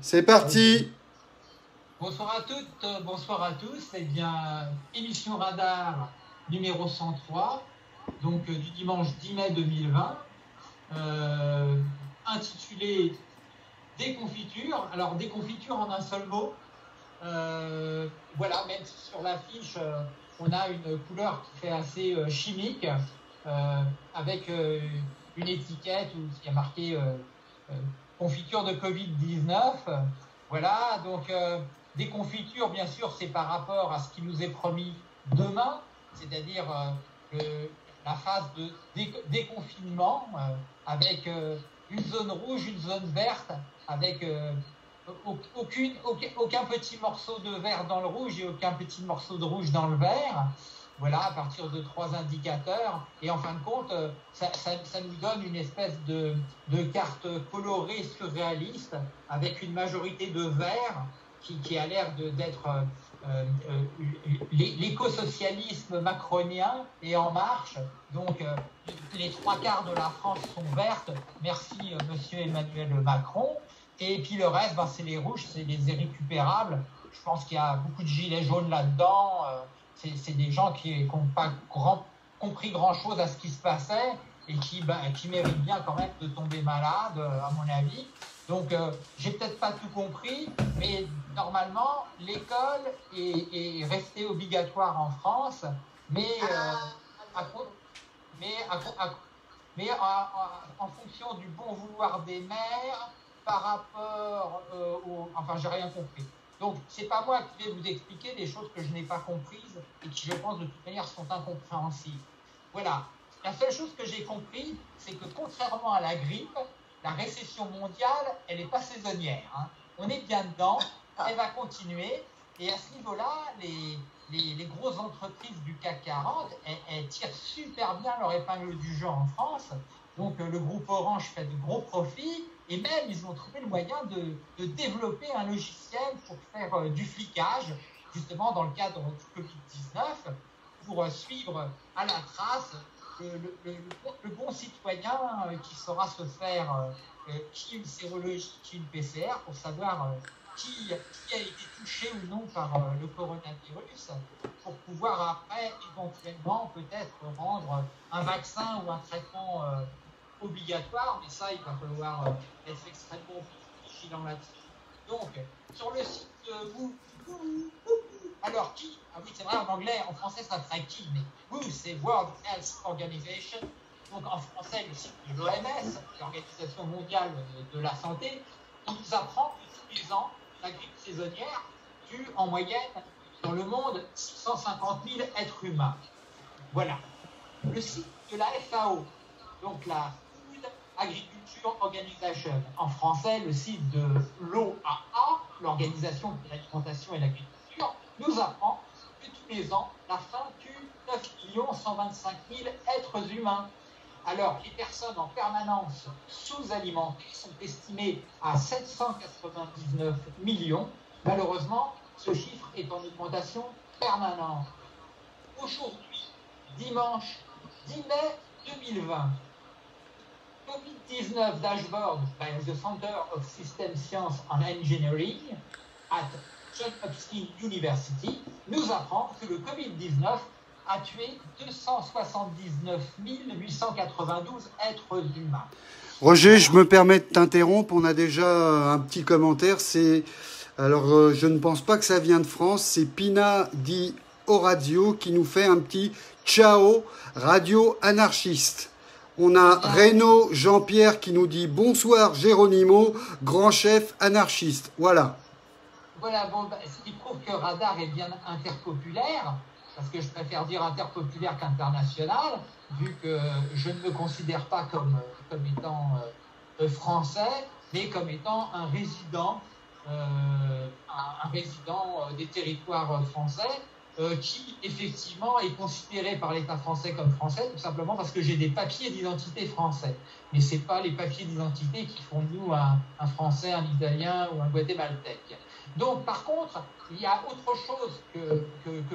C'est parti Bonsoir à toutes, bonsoir à tous. Eh bien, émission Radar numéro 103, donc du dimanche 10 mai 2020, euh, intitulé Déconfiture. Alors, déconfiture en un seul mot. Euh, voilà, même si sur l'affiche, euh, on a une couleur qui fait assez chimique, avec une étiquette où il y a marqué confiture de Covid-19. Voilà, donc des confitures, bien sûr, c'est par rapport à ce qui nous est promis demain, c'est-à-dire euh, la phase de déconfinement euh, avec euh, une zone rouge, une zone verte, avec aucun, petit morceau de vert dans le rouge et aucun petit morceau de rouge dans le vert. Voilà, à partir de trois indicateurs. Et en fin de compte, ça, nous donne une espèce de, carte colorée surréaliste avec une majorité de vert qui, a l'air d'être euh, euh, euh, l'écosocialisme macronien est en marche. Donc, les trois quarts de la France sont vertes. Merci, monsieur Emmanuel Macron. Et puis le reste, ben, c'est les rouges, c'est les irrécupérables. Je pense qu'il y a beaucoup de gilets jaunes là-dedans. C'est des gens qui n'ont pas grand, compris grand-chose à ce qui se passait et qui, ben, qui méritent bien quand même de tomber malades, à mon avis. Donc, euh, j'ai peut-être pas tout compris, mais normalement, l'école est, restée obligatoire en France, mais, euh, mais, mais en fonction du bon vouloir des maires par rapport euh, au. Enfin, j'ai rien compris. Donc, c'est pas moi qui vais vous expliquer des choses que je n'ai pas comprises et qui, je pense, de toute manière, sont incompréhensibles. Voilà. La seule chose que j'ai compris, c'est que contrairement à la grippe, la récession mondiale, elle n'est pas saisonnière. Hein. On est bien dedans, elle va continuer. Et à ce niveau-là, les, les, grosses entreprises du CAC 40, elles, tirent super bien leur épingle du jeu en France. Donc le groupe Orange fait de gros profits et même ils ont trouvé le moyen de, développer un logiciel pour faire euh, du flicage, justement dans le cadre du Covid-19, pour euh, suivre à la trace le, bon citoyen euh, qui saura se faire euh, euh, qui une sérologie, qui une PCR, pour savoir qui, a été touché ou non par le coronavirus, pour pouvoir après éventuellement peut-être rendre un vaccin ou un traitement obligatoire, mais ça, il va falloir être extrêmement vigilant là-dessus. Donc, sur le site vous, alors qui? Ah oui, c'est vrai, en anglais, en français, ça serait qui, mais WHO, c'est World Health Organization. Donc en français, le site de l'OMS, l'Organisation mondiale de la santé, il nous apprend que tous les ans, la grippe saisonnière tue en moyenne dans le monde 650 000 êtres humains. Voilà. Le site de la FAO, donc la Agriculture Organization, en français, le site de l'OAA, l'Organisation de l'alimentation et l'agriculture nous apprend que tous les ans, la faim tue 9 125 000 êtres humains. Alors, les personnes en permanence sous-alimentées sont estimées à 799 millions. Malheureusement, ce chiffre est en augmentation permanente. Aujourd'hui, dimanche 10 mai 2020, COVID-19 dashboard by the Center of System Science and Engineering at John Hopkins University nous apprend que le Covid-19 a tué 279 892 êtres humains. Roger, je me permets de t'interrompre. On a déjà un petit commentaire. C'est alors, euh, je ne pense pas que ça vient de France. C'est Pina dit au radio qui nous fait un petit ciao radio anarchiste. On a Renaud Jean-Pierre qui nous dit bonsoir Géronimo, grand chef anarchiste. Voilà. Voilà, bon, bah, ce qui prouve que Radar est bien interpopulaire, parce que je préfère dire interpopulaire qu'international, vu que je ne me considère pas comme, comme étant euh, euh, français, mais comme étant un résident, euh, un, résident des territoires français, qui effectivement est considéré par l'État français comme français, tout simplement parce que j'ai des papiers d'identité français. Mais ce pas les papiers d'identité qui font de nous un, Français, un Italien ou un Guatémaltèque. Donc, par contre, il y a autre chose que,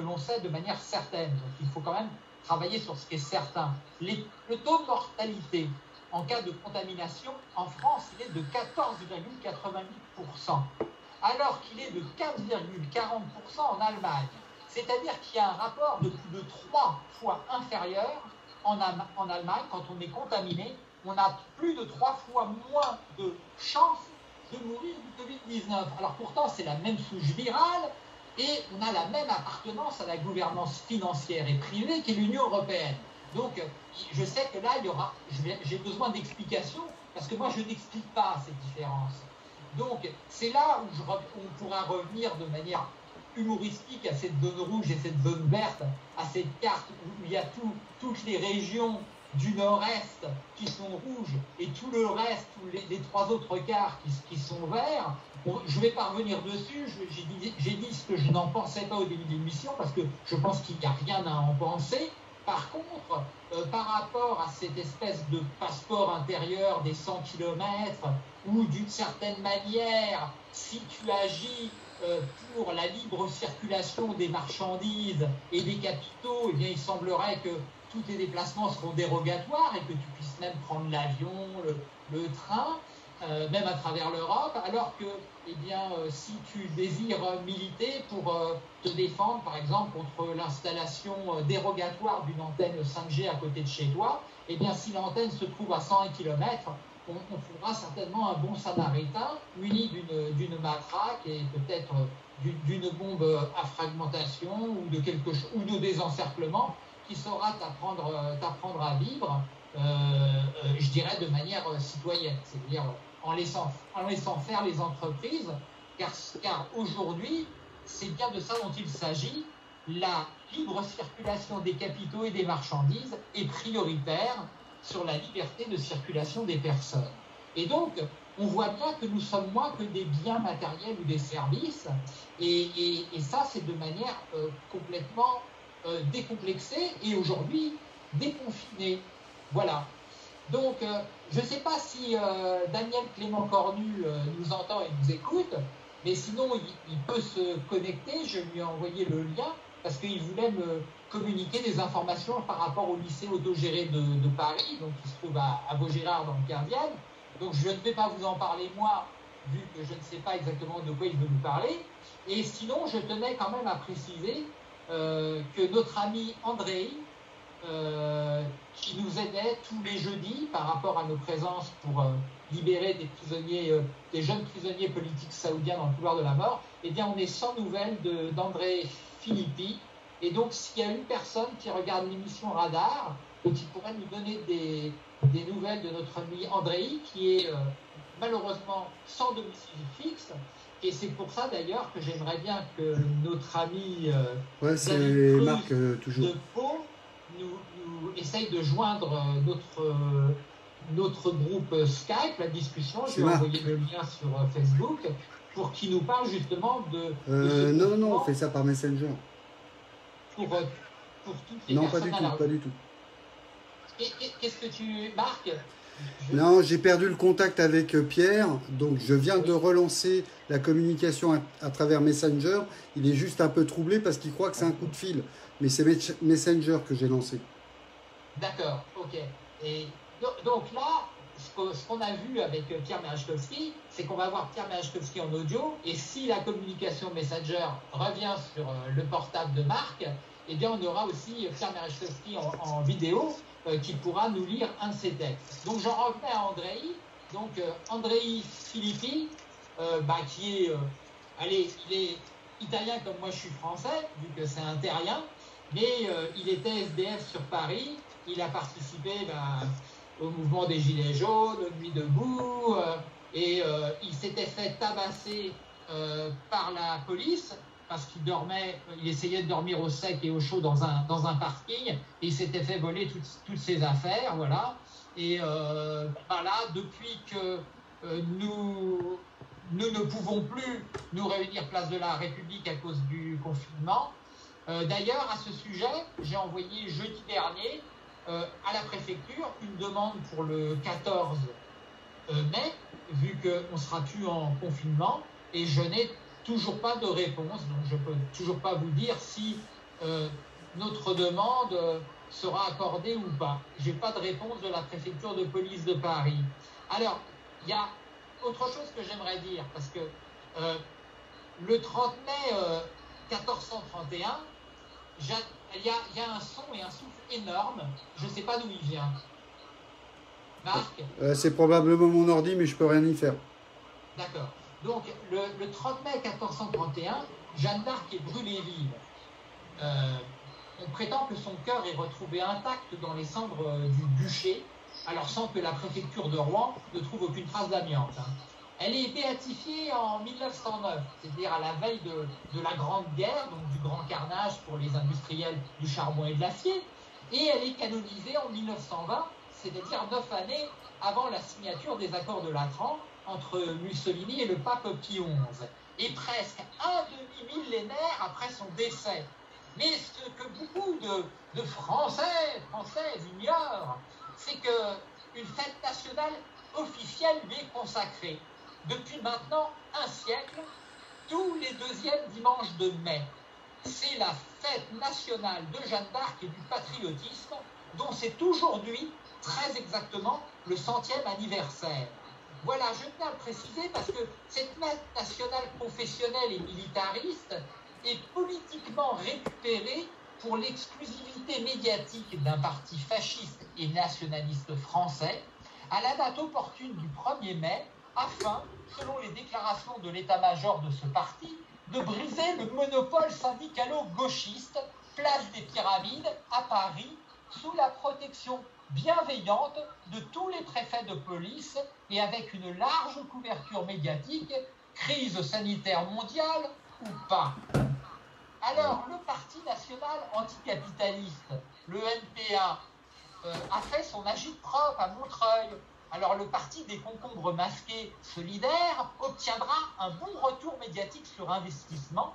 l'on sait de manière certaine. Donc, il faut quand même travailler sur ce qui est certain. le taux de mortalité en cas de contamination, en France, il est de 14,88%, alors qu'il est de 15,40% en Allemagne. C'est-à-dire qu'il y a un rapport de plus de 3 fois inférieur en, Allemagne quand on est contaminé. On a plus de 3 fois moins de chances de mourir du Covid-19. Alors pourtant, c'est la même souche virale et on a la même appartenance à la gouvernance financière et privée qu'est l'Union européenne. Donc, je sais que là, il y aura, j'ai besoin d'explications parce que moi, je n'explique pas ces différences. Donc, c'est là où on pourra revenir de manière humoristique à cette zone rouge et cette zone verte, à cette carte où il y a toutes les régions du nord-est qui sont rouges et tout le reste, les, trois autres quarts qui, sont verts. je vais pas revenir dessus, j'ai dit, ce que je n'en pensais pas au début de l'émission parce que je pense qu'il n'y a rien à en penser. Par contre, euh, par rapport à cette espèce de passeport intérieur des 100 km, où d'une certaine manière, si tu agis pour la libre circulation des marchandises et des capitaux, eh bien, il semblerait que tous tes déplacements seront dérogatoires et que tu puisses même prendre l'avion, le, train, euh, même à travers l'Europe, alors que eh euh, si tu désires militer pour euh, te défendre, par exemple, contre l'installation dérogatoire d'une antenne 5G à côté de chez toi, eh bien, si l'antenne se trouve à 101 km, on, faudra certainement un bon samaritain muni d'une matraque et peut-être d'une bombe à fragmentation ou de quelque ou de désencerclement qui saura euh, t'apprendre à vivre, euh, euh, je dirais, de manière citoyenne, c'est-à-dire en laissant, en laissant faire les entreprises, car, car aujourd'hui, c'est bien de ça dont il s'agit. La libre circulation des capitaux et des marchandises est prioritaire sur la liberté de circulation des personnes. Et donc, on voit bien que nous sommes moins que des biens matériels ou des services, et, ça, c'est de manière complètement euh, décomplexé et aujourd'hui déconfiné. Voilà. Donc, euh, je ne sais pas si euh, Daniel Clément Cornu nous entend et nous écoute, mais sinon, il, peut se connecter. Je lui ai envoyé le lien parce qu'il voulait me communiquer des informations par rapport au lycée autogéré de, Paris, donc qui se trouve à, à Vaugirard dans le 15e. Donc, je ne vais pas vous en parler moi, vu que je ne sais pas exactement de quoi il veut nous parler. Et sinon, je tenais quand même à préciser euh, que notre ami André, euh, qui nous aidait tous les jeudis par rapport à nos présences pour euh, libérer des prisonniers, des jeunes prisonniers politiques saoudiens dans le couloir de la mort, eh bien, on est sans nouvelles d'André Philippi. Et donc, s'il y a une personne qui regarde l'émission Radar et qui pourrait nous donner des, des nouvelles de notre ami André, qui est malheureusement sans domicile fixe, et c'est pour ça d'ailleurs que j'aimerais bien que notre ami euh, ouais, c'est Marc euh, toujours. de Pau nous, essaye de joindre euh, notre, notre groupe Skype, la discussion. Je ai envoyé le lien sur Facebook pour qu'il nous parle justement de. non, non, on fait ça par Messenger. Pour, pour toutes les non, pas du tout, pas du tout. Qu'est-ce que tu marques non, j'ai perdu le contact avec euh, Pierre, donc je viens de relancer la communication à, travers Messenger. Il est juste un peu troublé parce qu'il croit que c'est un coup de fil, mais c'est Messenger que j'ai lancé. D'accord, ok. Et donc là, ce qu'on a vu avec euh, Pierre Merechkowski, c'est qu'on va avoir Pierre Merechkowski en audio, et si la communication Messenger revient sur euh, le portable de Marc, eh bien on aura aussi Pierre Merechkowski en vidéo, euh, qui pourra nous lire un de ses textes. Donc j'en revenais à Andrei. Donc euh, Andrei Filippi, bah, qui est, allez, il est italien comme moi je suis français, vu que c'est un terrien, mais il était SDF sur Paris. Il a participé bah, au mouvement des Gilets jaunes, Nuit debout, et il s'était fait tabasser par la police parce qu'il dormait, il essayait de dormir au sec et au chaud dans un, dans un parking, et il s'était fait voler toutes, toutes ses affaires, voilà. Et euh, voilà, depuis que euh, nous, nous ne pouvons plus nous réunir place de la République à cause du confinement. Euh, d'ailleurs, à ce sujet, j'ai envoyé jeudi dernier à la préfecture une demande pour le 14 mai, vu qu'on sera plus en confinement, et je n'ai toujours pas de réponse, donc je ne peux toujours pas vous dire si euh, notre demande sera accordé ou pas. Je n'ai pas de réponse de la préfecture de police de Paris. Alors, il y a autre chose que j'aimerais dire, parce que euh, le 30 mai 1431, euh, il y, a, un son et un souffle énorme. Je ne sais pas d'où il vient. Marc euh, C'est probablement mon ordi, mais je peux rien y faire. D'accord. Donc, le, 30 mai 1431, Jeanne d'Arc est brûlée vive. on prétend que son cœur est retrouvé intact dans les cendres du bûcher, alors sans que la préfecture de Rouen ne trouve aucune trace d'amiante. Hein. Elle est béatifiée en 1909, c'est-à-dire à la veille de, la Grande Guerre, donc du grand carnage pour les industriels du charbon et de l'acier, et elle est canonisée en 1920, c'est-à-dire neuf années avant la signature des accords de Latran entre Mussolini et le pape Pie XI, et presque un demi-millénaire après son décès. Mais ce que beaucoup de, Français, ignorent, c'est qu'une fête nationale officielle lui est consacrée depuis maintenant un siècle, tous les deuxièmes dimanches de mai. C'est la fête nationale de Jeanne d'Arc et du patriotisme, dont c'est aujourd'hui, très exactement, le centième anniversaire. Voilà, je tiens à le préciser parce que cette fête nationale confessionnelle et militariste est politiquement récupérée pour l'exclusivité médiatique d'un parti fasciste et nationaliste français à la date opportune du 1er mai afin, selon les déclarations de l'état-major de ce parti, de briser le monopole syndicalo-gauchiste place des pyramides à Paris sous la protection bienveillante de tous les préfets de police et avec une large couverture médiatique, crise sanitaire mondiale ou pas. Alors, le Parti national anticapitaliste, le NPA, euh, a fait son agite propre à Montreuil alors le parti des concombres masqués solidaires obtiendra un bon retour médiatique sur investissement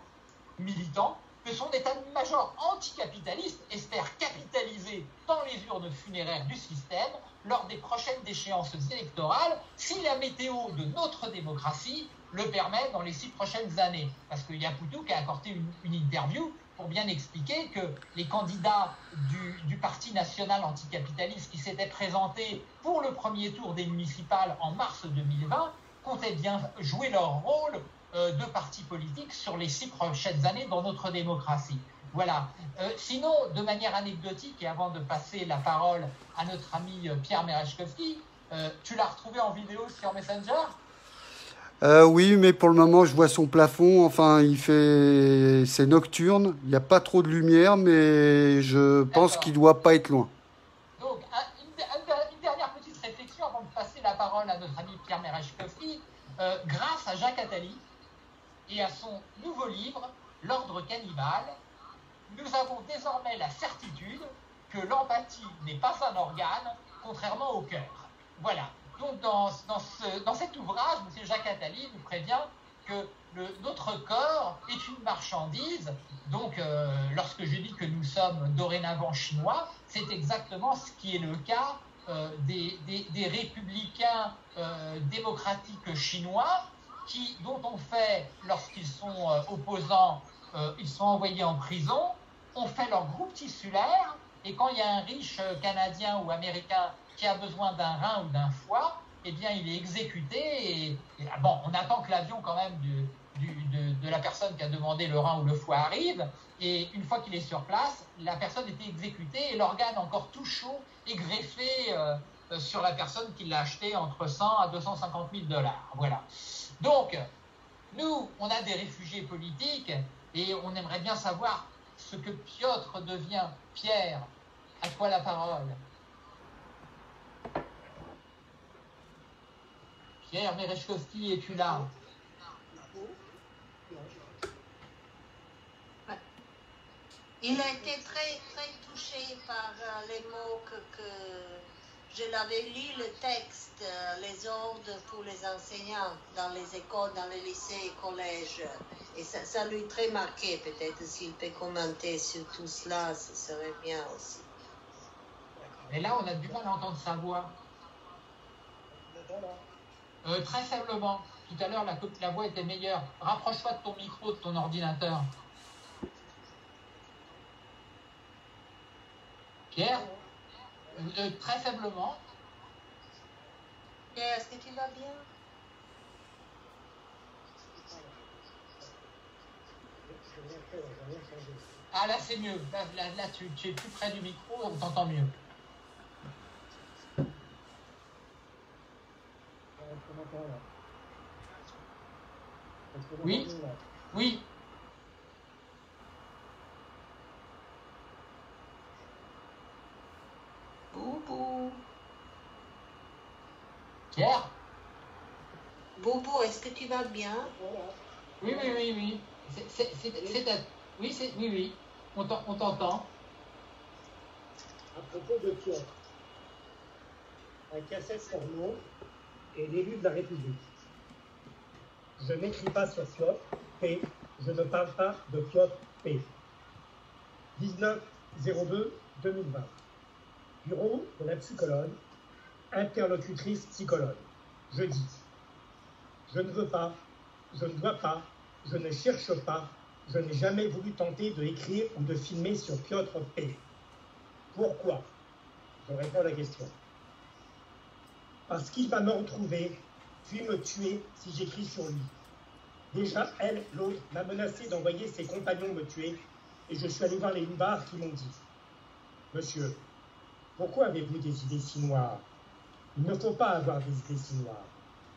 militant que son état-major anticapitaliste espère capitaliser dans les urnes funéraires du système lors des prochaines échéances électorales si la météo de notre démocratie le permet dans les six prochaines années. Parce qu'il y a Poutou qui a accordé une interview pour bien expliquer que les candidats du, Parti national anticapitaliste qui s'étaient présentés pour le premier tour des municipales en mars 2020 comptaient bien jouer leur rôle de parti politique sur les six prochaines années dans notre démocratie. Voilà. Euh, sinon, de manière anecdotique, et avant de passer la parole à notre ami euh, Pierre Merechkowski, tu l'as retrouvé en vidéo sur Messenger? Euh, oui, mais pour le moment, je vois son plafond. Enfin, il fait, c'est nocturne. Il n'y a pas trop de lumière, mais je pense qu'il doit pas être loin. Donc, une, dernière petite réflexion avant de passer la parole à notre ami Pierre Merechkowski. Euh, grâce à Jacques Attali et à son nouveau livre, L'ordre cannibale, nous avons désormais la certitude que l'empathie n'est pas un organe, contrairement au cœur. Voilà. Donc, dans, dans, cet ouvrage, M. Jacques Attali nous prévient que notre corps est une marchandise. Donc, euh, lorsque je dis que nous sommes dorénavant chinois, c'est exactement ce qui est le cas euh, des, des, républicains euh, démocratiques chinois, qui, dont on fait, lorsqu'ils sont opposants, ils sont envoyés en prison, on fait leur groupe tissulaire, et quand il y a un riche Canadien ou Américain qui a besoin d'un rein ou d'un foie, eh bien, il est exécuté. Et, ah bon, on attend que l'avion, quand même, de, la personne qui a demandé le rein ou le foie arrive. Et une fois qu'il est sur place, la personne était exécutée et l'organe encore tout chaud est greffé euh, euh, sur la personne qui l'a acheté entre 100 à 250 000 dollars. Voilà. Donc, nous, on a des réfugiés politiques et on aimerait bien savoir ce que Piotr devient. Pierre, à toi la parole. Pierre Merechkowski, es-tu là? Il a été très, très touché par euh, les mots que, je l'avais lu, le texte, euh, les ordres pour les enseignants dans les écoles, dans les lycées et collèges. Et ça, lui a très marqué, peut-être s'il peut commenter sur tout cela, ce serait bien aussi. Et là, on a du mal à entendre sa voix. Euh, très faiblement. Tout à l'heure, la voix était meilleure. Rapproche-toi de ton micro, de ton ordinateur. Pierre? Euh, Très faiblement. Est-ce que tu vas bien Ah là c'est mieux. Là, là, là, tu, tu es plus près du micro, on t'entend mieux. Oui Oui Boubou. Pierre Boubou, est-ce que tu vas bien? Oui, oui, oui, oui. C'est- Oui, c'est- oui, oui. On t'en- on t'entend. à propos de Piotr, un cassette porno et l'élu de la République. Je n'écris pas sur Piotr P. Je ne parle pas de Piotr P. 19-02-2020. Bureau de la psychologue, interlocutrice psychologue. Je dis, je ne veux pas, je ne dois pas, je ne cherche pas, je n'ai jamais voulu tenter de écrire ou de filmer sur Piotr P. Pourquoi? Je réponds à la question. Parce qu'il va me retrouver, puis me tuer si j'écris sur lui. Déjà, elle, l'autre, m'a menacé d'envoyer ses compagnons me tuer, et je suis allé voir les loupards qui m'ont dit Monsieur, pourquoi avez-vous des idées si noires? Il ne faut pas avoir des idées si noires.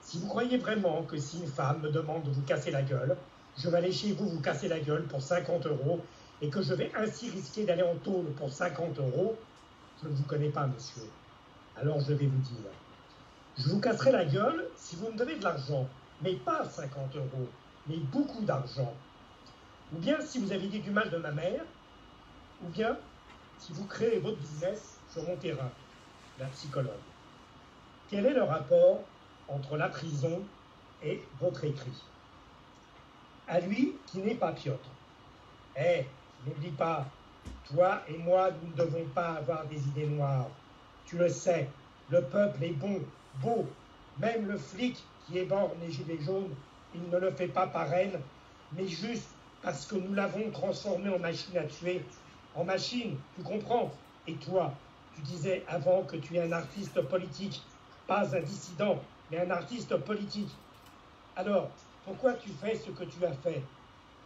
Si vous croyez vraiment que si une femme me demande de vous casser la gueule, je vais aller chez vous vous casser la gueule pour 50 euros et que je vais ainsi risquer d'aller en tôle pour 50 euros, je ne vous connais pas, monsieur. Alors je vais vous dire, je vous casserai la gueule si vous me donnez de l'argent, mais pas 50 euros, mais beaucoup d'argent. Ou bien si vous avez dit du mal de ma mère, ou bien si vous créez votre business sur mon terrain, la psychologue. Quel est le rapport entre la prison et votre écrit À lui qui n'est pas Piotr. Eh, n'oublie pas, toi et moi, nous ne devons pas avoir des idées noires. Tu le sais, le peuple est bon, beau. Même le flic qui éborne les gilets jaunes, il ne le fait pas par haine, mais juste parce que nous l'avons transformé en machine à tuer. En machine, tu comprends Et toi, tu disais avant que tu es un artiste politique, pas un dissident, mais un artiste politique. Alors, pourquoi tu fais ce que tu as fait?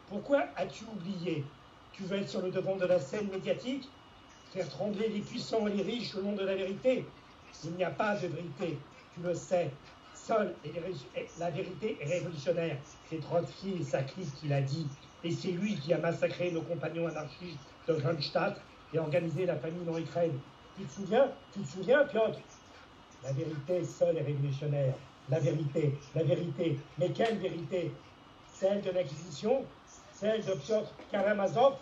Pourquoi as-tu oublié? Tu veux être sur le devant de la scène médiatique? Faire trembler les puissants et les riches au nom de la vérité? Il n'y a pas de vérité, tu le sais. Seule la vérité est révolutionnaire. C'est Trotsky et sa qui l'a dit. Et c'est lui qui a massacré nos compagnons anarchistes de Grunstadt et organisé la famine en Ukraine. Tu te souviens? Tu te souviens, Piotr? La vérité seule est révolutionnaire. La vérité, la vérité. Mais quelle vérité? Celle de l'Inquisition? Celle de Piotr Karamazov?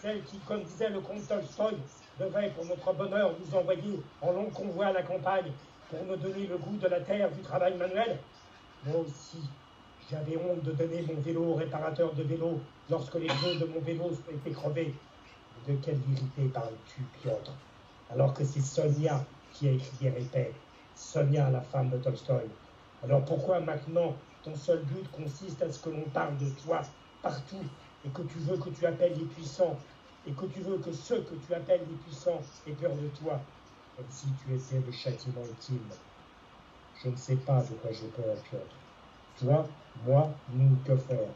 Celle qui, comme disait le comte Tolstoï, devait, pour notre bonheur, nous envoyer en long convoi à la campagne pour nous donner le goût de la terre, du travail manuel? Moi aussi, j'avais honte de donner mon vélo au réparateur de vélo lorsque les pneus de mon vélo étaient crevés. De quelle vérité parles-tu, Piotr? Alors que c'est Sonia qui a écrit répète. Sonia, la femme de Tolstoï. Alors pourquoi maintenant ton seul but consiste à ce que l'on parle de toi partout et que tu veux que tu appelles les puissants et que tu veux que ceux que tu appelles les puissants aient peur de toi comme si tu étais le châtiment ultime. Je ne sais pas de quoi j'ai peur, Piotr. Toi, moi, nous, que faire?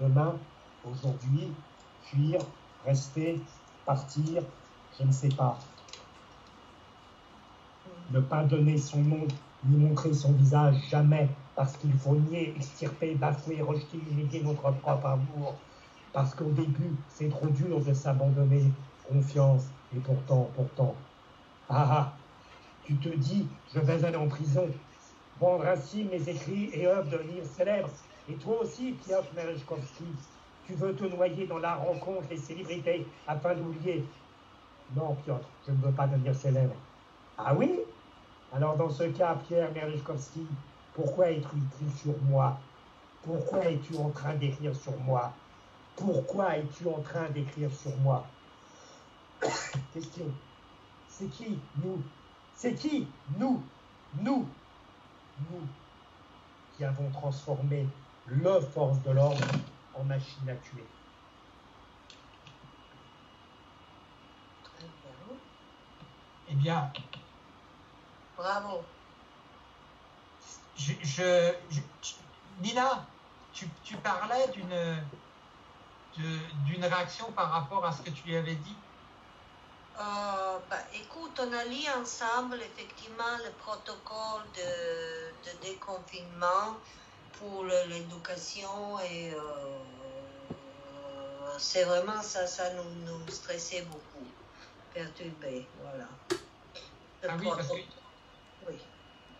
Demain, aujourd'hui, fuir, rester, partir, je ne sais pas. Ne pas donner son nom ni montrer son visage jamais, parce qu'il faut nier, extirper, bafouer, rejeter, humilier notre propre amour. Parce qu'au début, c'est trop dur de s'abandonner. Confiance, et pourtant, pourtant. Ah ah, tu te dis, je vais aller en prison, vendre ainsi mes écrits et œuvres de livres célèbres. Et toi aussi, Piotr Merezhkovski, tu veux te noyer dans la rencontre des célébrités afin d'oublier. Non, Piotr, je ne veux pas devenir célèbre. Ah oui? Alors dans ce cas, Pierre Merezhkovski, pourquoi es-tu écrit sur moi? Pourquoi es-tu en train d'écrire sur moi? Pourquoi es-tu en train d'écrire sur moi? Question. C'est qui nous? C'est qui nous? Nous? Nous qui avons transformé le force de l'ordre en machine à tuer. Très bien. Eh bien. Bravo. Je, je, Nina, tu, tu parlais d'une d'une réaction par rapport à ce que tu lui avais dit euh, bah, écoute, on a lu ensemble effectivement le protocole de, de déconfinement pour l'éducation et euh, c'est vraiment ça, ça nous, nous stressait beaucoup, perturbé, voilà. ah oui, parce que oui.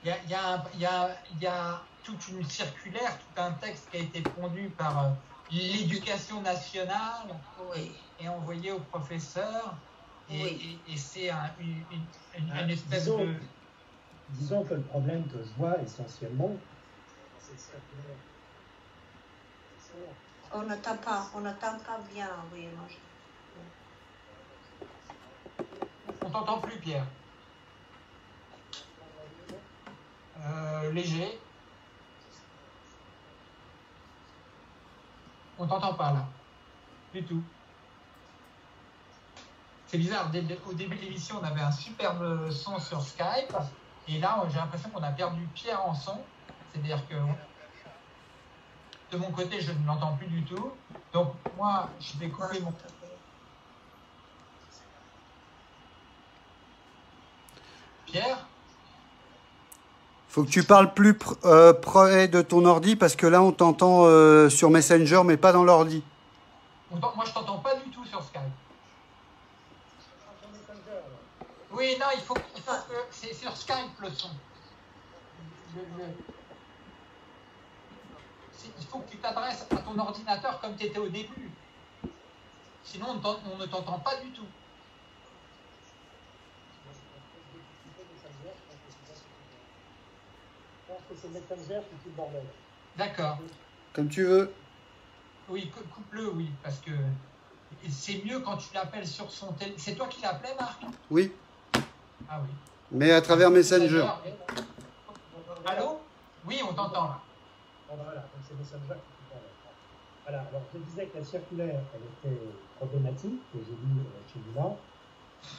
Il y a, y, a, y, a, y a, toute une circulaire, tout un texte qui a été pondu par euh, l'éducation nationale oui. et, envoyé aux professeurs. Et, oui. et, c'est un, une, une, ah, une, espèce disons, de. Disons que le problème que je vois essentiellement, c'est ça. On n'entend pas, on n'entend pas bien, oui. Moi, je... On t'entend plus, Pierre. Euh, léger. On t'entend pas là. Du tout. C'est bizarre, au début de l'émission, on avait un superbe son sur Skype. Et là, j'ai l'impression qu'on a perdu Pierre en son. C'est-à-dire que de mon côté, je ne l'entends plus du tout. Donc, moi, je vais couper mon. Pierre? Faut que tu parles plus euh, près de ton ordi parce que là, on t'entend euh, sur Messenger, mais pas dans l'ordi. Moi, je t'entends pas du tout sur Skype. Oui, non, il faut, que. C'est sur Skype le son. Il faut que tu t'adresses à ton ordinateur comme tu étais au début. Sinon, on, on ne t'entend pas du tout. C'est Messenger qui fout le bordel. D'accord. Comme tu veux. Oui, coupe-le, oui, parce que c'est mieux quand tu l'appelles sur son téléphone. C'est toi qui l'appelais, Marc? Oui. Ah oui. Mais à travers Messenger. Allô? Oui, on t'entend là. Bon, voilà, donc c'est Messenger qui fout le bordel. Voilà, alors je disais que la circulaire, elle était problématique, que j'ai lu euh, chez Luna,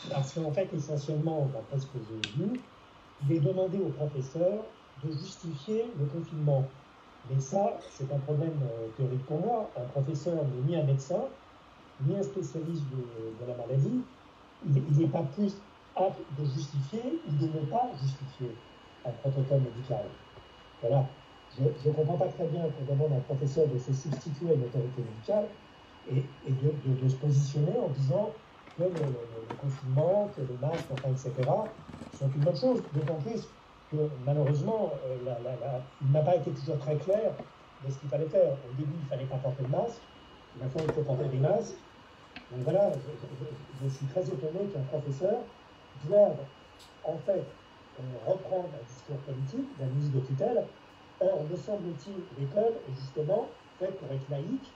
parce qu'en fait, essentiellement, d'après ce que j'ai lu, il est demandé aux professeurs de justifier le confinement. Mais ça, c'est un problème euh, théorique pour moi. Un professeur n'est ni un médecin, ni un spécialiste de, la maladie. Il n'est pas plus apte de justifier ou de ne pas justifier un protocole médical. Voilà. Je ne comprends pas très bien qu'on demande à un professeur de se substituer à une autorité médicale et, de, se positionner en disant que le, confinement, que le masque, enfin, etc., sont une bonne chose. D'autant plus malheureusement, euh, il n'a pas été toujours très clair de ce qu'il fallait faire. Au début, il fallait pas porter de masque. Maintenant, il faut porter des masques. Donc voilà, je, suis très étonné qu'un professeur doive en fait euh, reprendre un discours politique d'un ministre de tutelle. Or, me semble-t-il, l'école est justement faite pour être laïque,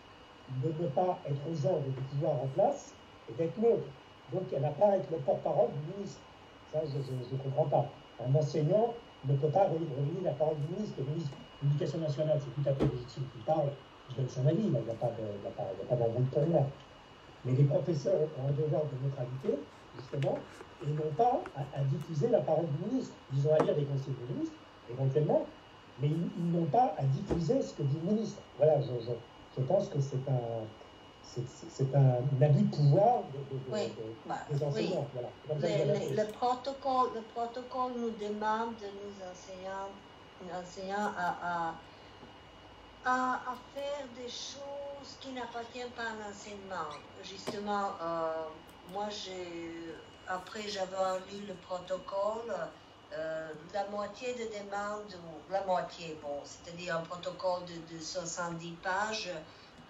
ne pas être aux ordres du pouvoir en place et d'être neutre. Donc, elle n'a pas à être le porte-parole du ministre. Ça, je ne comprends pas. Un enseignant ne peut pas relayer la parole du ministre. Le ministre de l'Éducation nationale, c'est tout à fait légitime qu'il parle, je donne son avis, il n'y a pas d'embrouille pour rien. Mais les professeurs ont un devoir de neutralité, justement, et n'ont pas à, diffuser la parole du ministre. Ils ont à lire des conseils du ministre, éventuellement, mais ils, n'ont pas à diffuser ce que dit le ministre. Voilà, je, je pense que c'est un, c'est un, abus de pouvoir oui, bah, des enseignants. le, protocole, le protocole nous demande de nous enseignants, enseignants à, à, à, faire des choses qui n'appartiennent pas à l'enseignement. Justement, euh, moi, après j'avais lu le protocole, euh, la moitié des demandes, la moitié, bon, c'est-à-dire un protocole de 70 pages,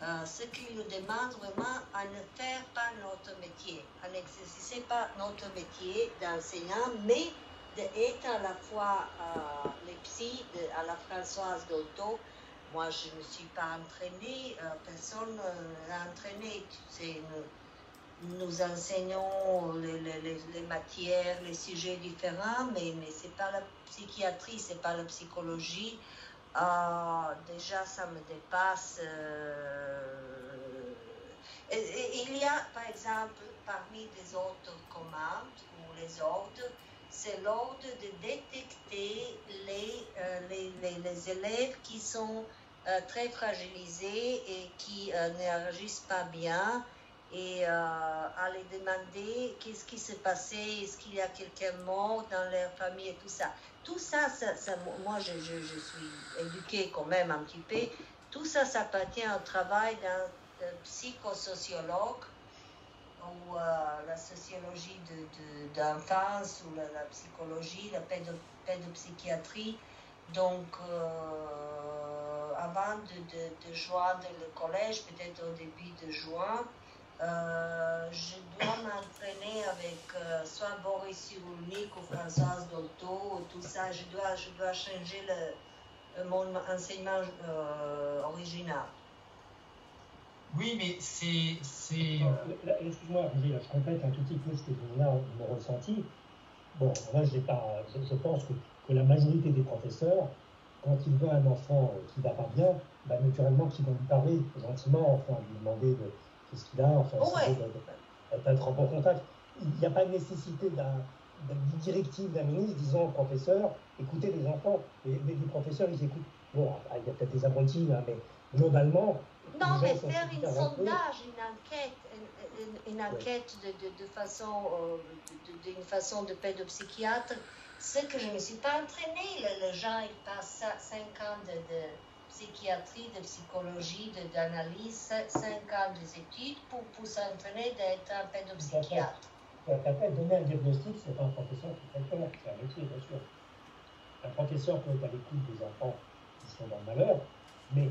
euh, ce qui nous demande vraiment à ne faire pas notre métier, à n'exercer pas notre métier d'enseignant, mais d'être à la fois euh, les psy, à la Françoise Dolto. Moi, je ne suis pas entraînée, euh, personne n'a entraîné. Nous, nous, enseignons les, matières, les sujets différents, mais, mais ce n'est pas la psychiatrie, ce n'est pas la psychologie. Ah, déjà, ça me dépasse. Euh, il y a, par exemple, parmi les autres commandes ou les ordres, c'est l'ordre de détecter les, les, élèves qui sont très fragilisés et qui ne réagissent pas bien et euh, à les demander qu'est-ce qui s'est passé, est-ce qu'il y a quelqu'un mort dans leur famille et tout ça. Tout ça, ça, moi je, je, suis éduquée quand même un petit peu, tout ça, ça appartient au travail d'un psychosociologue ou euh, la sociologie d'enfance de, ou la, psychologie, la pédopsychiatrie. Donc, euh, avant de, de, de, joindre le collège, peut-être au début de juin, euh, je dois m'entraîner avec euh, soit Boris Cyrulnik ou Françoise Dolto, tout ça. Je dois, je dois changer le, mon enseignement euh, original. Oui, mais c'est. Excuse-moi, je complète un tout petit peu ce que vous là mon ressenti. Bon, moi, pas, je, pense que, que, la majorité des professeurs, quand ils voient un enfant qui ne va pas bien, bah, naturellement, qu'ils vont lui parler gentiment, enfin, lui demander de qu'est-ce qu'il a, enfin, d'être en bon contact. Il n'y a pas de nécessité d'une directive d'un ministre disant au professeur, écoutez les enfants, les, les, professeurs, ils écoutent. Bon, il y a peut-être des abrutis, hein, mais globalement. Non, mais faire un sondage, une enquête, une, enquête de, de, de façon, euh, d'une façon de pédopsychiatre, c'est que je ne me suis pas entraînée. Les gens, ils passent 5 ans de psychiatrie, de psychologie, d'analyse, 5 ans d'études pour, pour s'entraîner d'être un pédopsychiatre. Après, donner un diagnostic, c'est pas un professeur qui fait faire, c'est un métier, bien sûr. Un professeur peut être à l'écoute des enfants qui sont dans le malheur, mais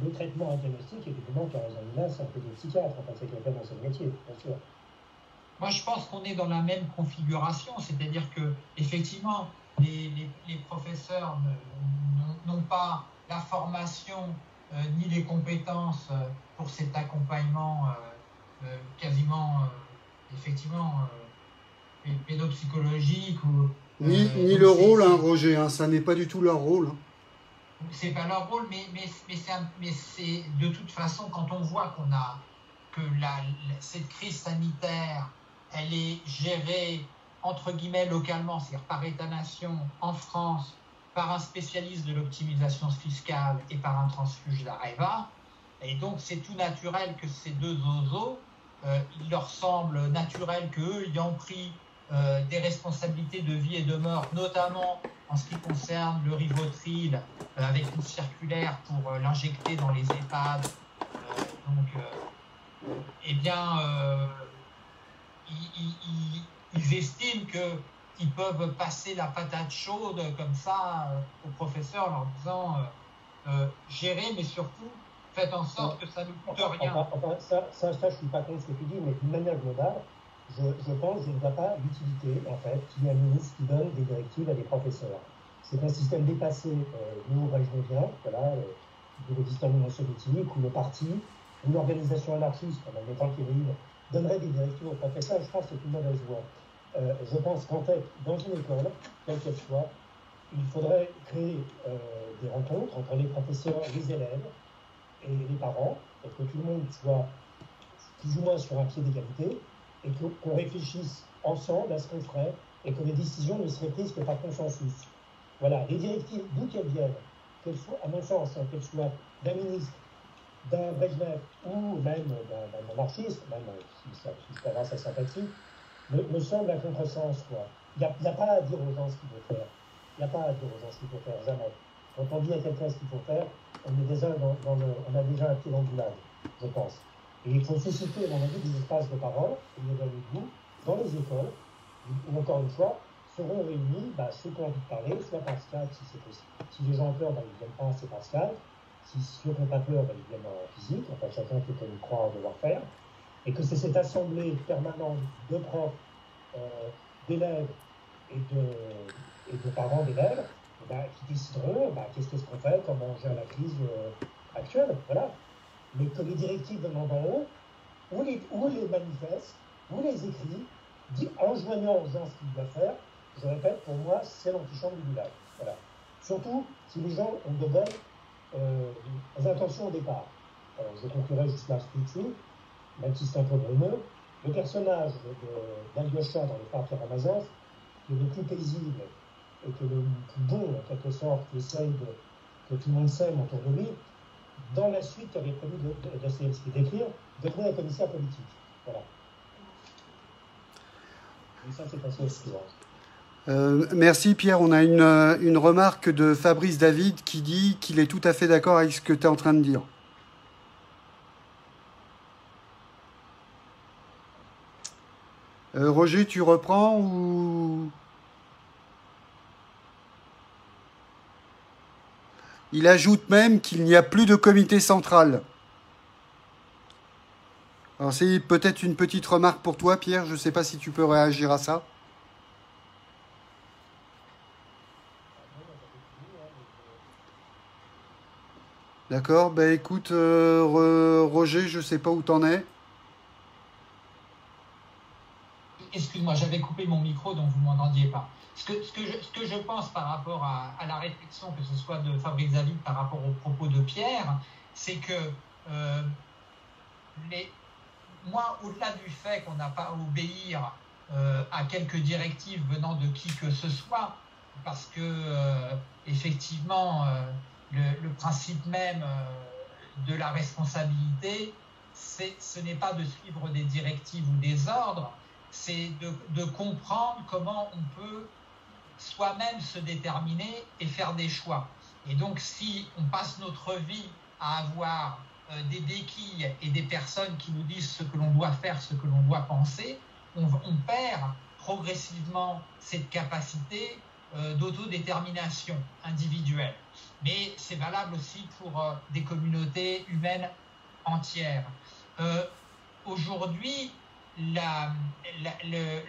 le traitement, un diagnostic, évidemment, qui a raison de c'est un pédopsychiatre, enfin, c'est quelqu'un dans son métier, bien sûr. Moi, je pense qu'on est dans la même configuration, c'est-à-dire que, effectivement, les, les, les professeurs n'ont pas la formation euh, ni les compétences euh, pour cet accompagnement euh, quasiment, effectivement, pédopsychologique. Ou, ni, ni le rôle, hein, Roger, hein, ça n'est pas du tout leur rôle. Hein. C'est pas leur rôle, mais, mais, mais c'est de toute façon, quand on voit qu'on a que la, cette crise sanitaire, elle est gérée entre guillemets localement, c'est-à-dire par État-nation en France, par un spécialiste de l'optimisation fiscale et par un transfuge d'Areva. Et donc, c'est tout naturel que ces deux euh, il leur semble naturel qu'eux ayant pris euh, des responsabilités de vie et de mort, notamment en ce qui concerne le rivotril, euh, avec une circulaire pour l'injecter dans les EHPAD. donc, eh bien, ils, estiment que ils peuvent passer la patate chaude comme ça euh, au professeur en leur disant euh, euh, gérez, mais surtout faites en sorte que ça ne coûte rien. Enfin, ça, ça, ça, je suis pas contre ce que tu dis, mais d'une manière globale, je, je pense que je ne vois pas l'utilité, en fait, qu'il y ait un ministre qui donne des directives à des professeurs. C'est un système dépassé, euh, bien, voilà, de l'existence soviétique, où le parti, ou l'organisation anarchiste, temps qui arrive, donnerait des directives aux professeurs, je pense que c'est une mauvaise voie. Euh, je pense qu'en fait, dans une école, quelle qu'elle soit, il faudrait créer euh, des rencontres entre les professeurs, les élèves et les parents, et que tout le monde soit plus ou moins sur un pied d'égalité, et qu'on réfléchisse ensemble à ce qu'on ferait, et que les décisions ne seraient prises que par consensus. Voilà, les directives, d'où qu'elles viennent, qu'elles soient, à mon sens, qu'elles soient d'un ministre, d'un Brejnev ou même d'un anarchiste, même si ça, si ça sa sympathie, me, semble un contresens. Il n'y a, pas à dire aux gens ce qu'il faut faire. Il n'y a pas à dire aux gens ce qu'il faut faire, jamais. Quand on dit à quelqu'un ce qu'il faut faire, on, est déjà dans, le, on a déjà un pied dans je pense. Et il faut susciter, à mon avis, des espaces de parole, et de vous, dans les écoles, où, encore une fois, seront réunis bah, ceux qui ont envie de parler, soit par Skype, si c'est possible. Si les gens ont peur, bah, ils ne viennent pas, c'est par Skype. Si ceux qui n'ont pas peur, bah, ils viennent en physique, enfin chacun fait comme il croit devoir faire et que c'est cette assemblée permanente de profs, euh, d'élèves et de, parents d'élèves bah, qui décideront bah, qu'est-ce qu'on fait, comment on gère la crise euh, actuelle. Voilà. Mais que les directives venant d'en haut, ou les, ou les manifestent, ou les écrits, dit, enjoignant aux gens ce qu'ils doivent faire, je répète, pour moi, c'est l'antichambre du village. Voilà. Surtout si les gens ont de bonnes euh, intentions au départ. Je conclurai juste là dessus même si c'est un peu brumeux, Le personnage d'Alyosha dans les parcs Ramazov, qui est le plus paisible et qui est le plus bon, en quelque sorte, qui essaye de, que tout le monde s'aime autour de lui, dans la suite avait prévu d'écrire, devenir un commissaire politique. Voilà. Euh, merci Pierre. On a une, remarque de Fabrice David qui dit qu'il est tout à fait d'accord avec ce que tu es en train de dire. Euh, Roger, tu reprends ou... Il ajoute même qu'il n'y a plus de comité central. Alors c'est peut-être une petite remarque pour toi, Pierre. Je ne sais pas si tu peux réagir à ça. D'accord, ben écoute, euh, Roger, je ne sais pas où t'en es. Excuse-moi, j'avais coupé mon micro, donc vous ne m'entendiez pas. Ce que, je, pense par rapport à, la réflexion, que ce soit de Fabrice David par rapport aux propos de Pierre, c'est que euh, moi, au-delà du fait qu'on n'a pas à obéir euh, à quelques directives venant de qui que ce soit, parce que euh, effectivement, le, principe même de la responsabilité, ce n'est pas de suivre des directives ou des ordres, c'est de, comprendre comment on peut soi-même se déterminer et faire des choix. Et donc si on passe notre vie à avoir euh, des béquilles et des personnes qui nous disent ce que l'on doit faire, ce que l'on doit penser, on, perd progressivement cette capacité euh, d'autodétermination individuelle. Mais c'est valable aussi pour euh, des communautés humaines entières. Aujourd'hui, la,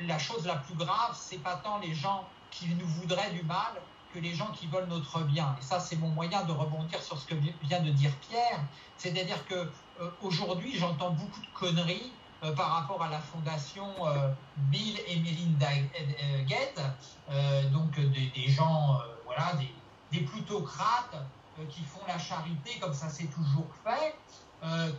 la, chose la plus grave, c'est pas tant les gens qui nous voudraient du mal que les gens qui veulent notre bien. Et ça, c'est mon moyen de rebondir sur ce que vient de dire Pierre. C'est-à-dire que euh, aujourd'hui, j'entends beaucoup de conneries euh, par rapport à la fondation euh, Bill et Melinda Gates, donc des, gens, voilà, des, des plutocrates qui font la charité comme ça c'est toujours fait,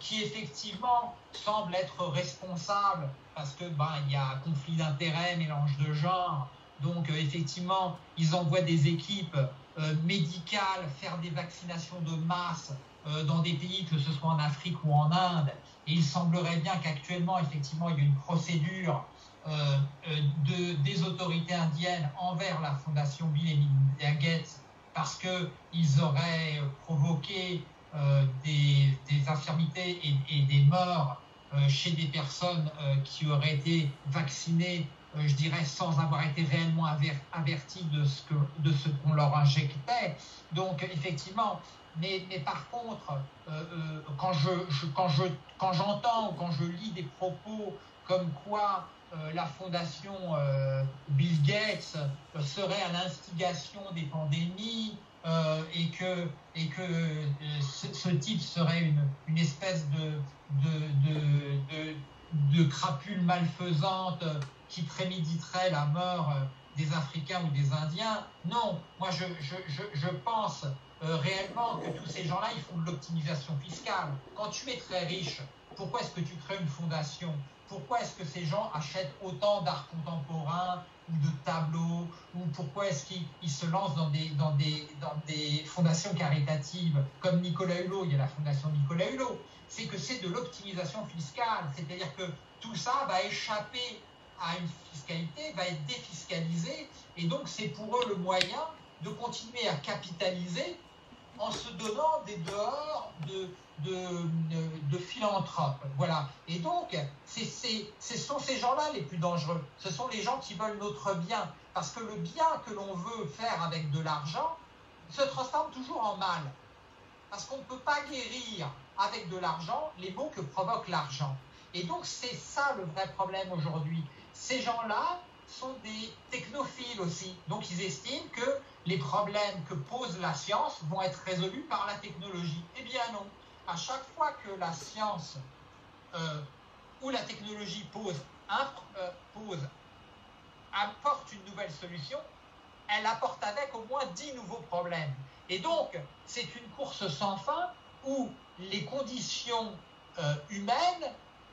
qui effectivement semblent être responsables parce que ben il y a conflit d'intérêts, mélange de genres. Donc euh, effectivement, ils envoient des équipes euh, médicales faire des vaccinations de masse euh, dans des pays, que ce soit en Afrique ou en Inde. Et il semblerait bien qu'actuellement, effectivement, il y a une procédure de, des autorités indiennes envers la fondation Bill et Melinda Gates parce qu'ils auraient provoqué des, des, infirmités et, des morts euh, chez des personnes euh, qui auraient été vaccinées, euh, je dirais, sans avoir été réellement averties de ce qu'on leur injectait. Donc effectivement, mais, mais par contre, quand je, quand je quand j'entends ou quand je lis des propos comme quoi la fondation Bill Gates serait à l'instigation des pandémies, euh, et que, euh, ce, type serait une, espèce de, de, crapule malfaisante qui préméditerait la mort des Africains ou des Indiens. Non, moi je, pense euh, réellement que tous ces gens-là, ils font de l'optimisation fiscale. Quand tu es très riche, pourquoi est-ce que tu crées une fondation? Pourquoi est-ce que ces gens achètent autant d'art contemporain ou de tableaux Ou pourquoi est-ce qu'ils se lancent dans des, dans, des, dans des fondations caritatives comme Nicolas Hulot Il y a la fondation Nicolas Hulot. C'est que c'est de l'optimisation fiscale. C'est-à-dire que tout ça va échapper à une fiscalité, va être défiscalisé. Et donc c'est pour eux le moyen de continuer à capitaliser en se donnant des dehors de, de, philanthropes. Voilà. Et donc, ce sont ces gens-là les plus dangereux. Ce sont les gens qui veulent notre bien. Parce que le bien que l'on veut faire avec de l'argent se transforme toujours en mal. Parce qu'on ne peut pas guérir avec de l'argent les maux que provoque l'argent. Et donc, c'est ça le vrai problème aujourd'hui. Ces gens-là sont des technophiles aussi. Donc, ils estiment que les problèmes que pose la science vont être résolus par la technologie. Eh bien non. À chaque fois que la science euh, ou la technologie euh, pose, apporte une nouvelle solution, elle apporte avec au moins 10 nouveaux problèmes. Et donc, c'est une course sans fin où les conditions euh, humaines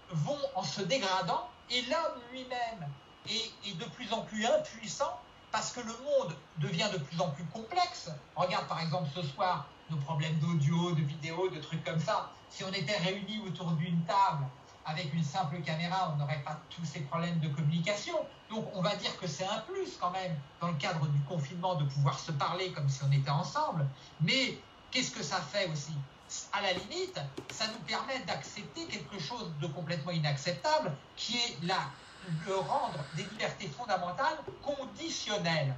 vont, en se dégradant, Et l'homme lui-même est, de plus en plus impuissant parce que le monde devient de plus en plus complexe. Regarde par exemple ce soir nos problèmes d'audio, de vidéo, de trucs comme ça. Si on était réunis autour d'une table avec une simple caméra, on n'aurait pas tous ces problèmes de communication. Donc on va dire que c'est un plus quand même dans le cadre du confinement de pouvoir se parler comme si on était ensemble. Mais qu'est-ce que ça fait aussi? À la limite, ça nous permet d'accepter quelque chose de complètement inacceptable, qui est là, de rendre des libertés fondamentales conditionnelles.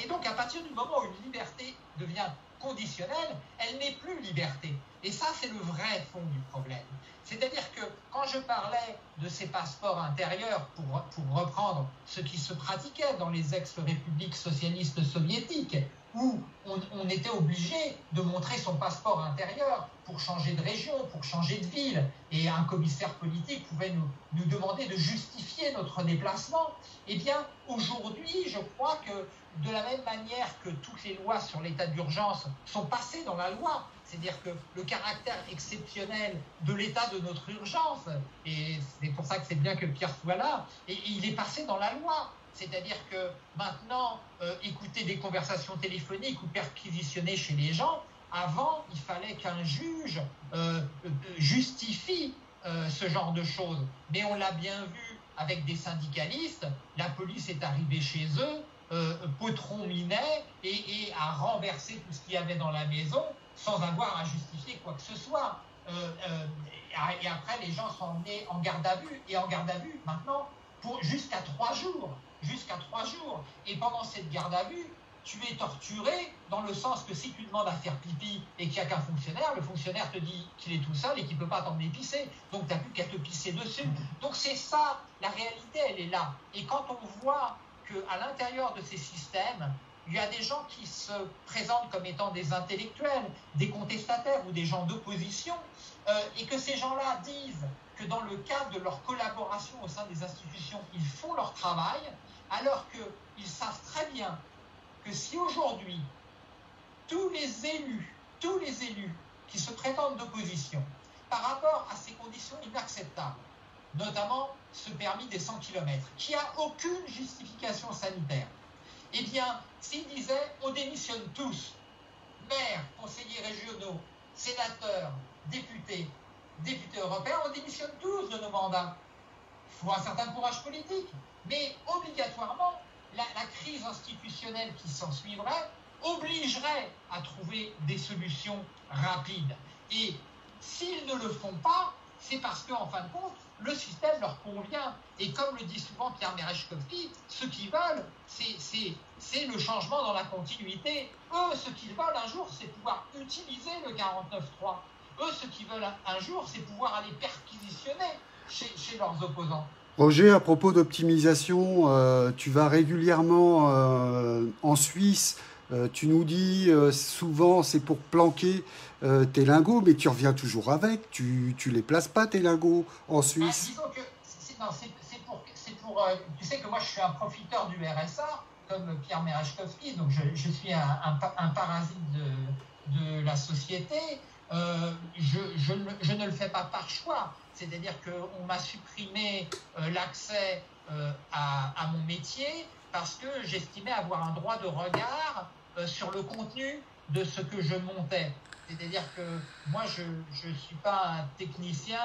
Et donc, à partir du moment où une liberté devient conditionnelle, elle n'est plus liberté. Et ça, c'est le vrai fond du problème. C'est-à-dire que quand je parlais de ces passeports intérieurs, pour, pour reprendre ce qui se pratiquait dans les ex-républiques socialistes soviétiques, où on, était obligé de montrer son passeport intérieur pour changer de région, pour changer de ville. Et un commissaire politique pouvait nous, demander de justifier notre déplacement. Eh bien, aujourd'hui, je crois que de la même manière que toutes les lois sur l'état d'urgence sont passées dans la loi, c'est-à-dire que le caractère exceptionnel de l'état de notre urgence, et c'est pour ça que c'est bien que Pierre soit là, il est passé dans la loi. C'est-à-dire que maintenant, euh, écouter des conversations téléphoniques ou perquisitionner chez les gens, avant, il fallait qu'un juge euh, euh, justifie ce genre de choses. Mais on l'a bien vu avec des syndicalistes, la police est arrivée chez eux, potron minet, et, et, a renversé tout ce qu'il y avait dans la maison sans avoir à justifier quoi que ce soit. et après, les gens sont emmenés en garde à vue, et en garde à vue, maintenant, pour jusqu'à trois jours jusqu'à trois jours. Et pendant cette garde à vue, tu es torturé dans le sens que si tu demandes à faire pipi et qu'il n'y a qu'un fonctionnaire, le fonctionnaire te dit qu'il est tout seul et qu'il ne peut pas t'emmener pisser. Donc tu n'as plus qu'à te pisser dessus. Donc c'est ça, la réalité, elle est là. Et quand on voit qu'à l'intérieur de ces systèmes, il y a des gens qui se présentent comme étant des intellectuels, des contestataires ou des gens d'opposition, euh, et que ces gens-là disent que dans le cadre de leur collaboration au sein des institutions, ils font leur travail, alors qu'ils savent très bien que si aujourd'hui, tous les élus, tous les élus qui se prétendent d'opposition, par rapport à ces conditions inacceptables, notamment ce permis des 100 km, qui n'a aucune justification sanitaire, eh bien, s'ils disaient on démissionne tous, maires, conseillers régionaux, sénateurs, députés, députés européens, on démissionne tous de nos mandats. Il faut un certain courage politique. Mais obligatoirement, la, crise institutionnelle qui s'en suivrait obligerait à trouver des solutions rapides. Et s'ils ne le font pas, c'est parce qu'en fin de compte, le système leur convient. Et comme le dit souvent Pierre Merechkovski, ce qu'ils veulent, c'est le changement dans la continuité. Eux, ce qu'ils veulent un jour, c'est pouvoir utiliser le 49.3. Eux, ce qu'ils veulent un jour, c'est pouvoir aller perquisitionner chez leurs opposants. Roger, à propos d'optimisation, euh, tu vas régulièrement euh, en Suisse. Euh, tu nous dis souvent c'est pour planquer tes lingots, mais tu reviens toujours avec. Tu ne les places pas tes lingots en Suisse? Ah, disons que c'est pour, pour tu sais que moi je suis un profiteur du RSA comme Pierre Merechkovski, donc je, suis un, parasite de, de, la société. Je, je, ne le fais pas par choix c'est-à-dire qu'on m'a supprimé euh, l'accès euh, à, mon métier parce que j'estimais avoir un droit de regard euh, sur le contenu de ce que je montais. C'est-à-dire que moi, je ne suis pas un technicien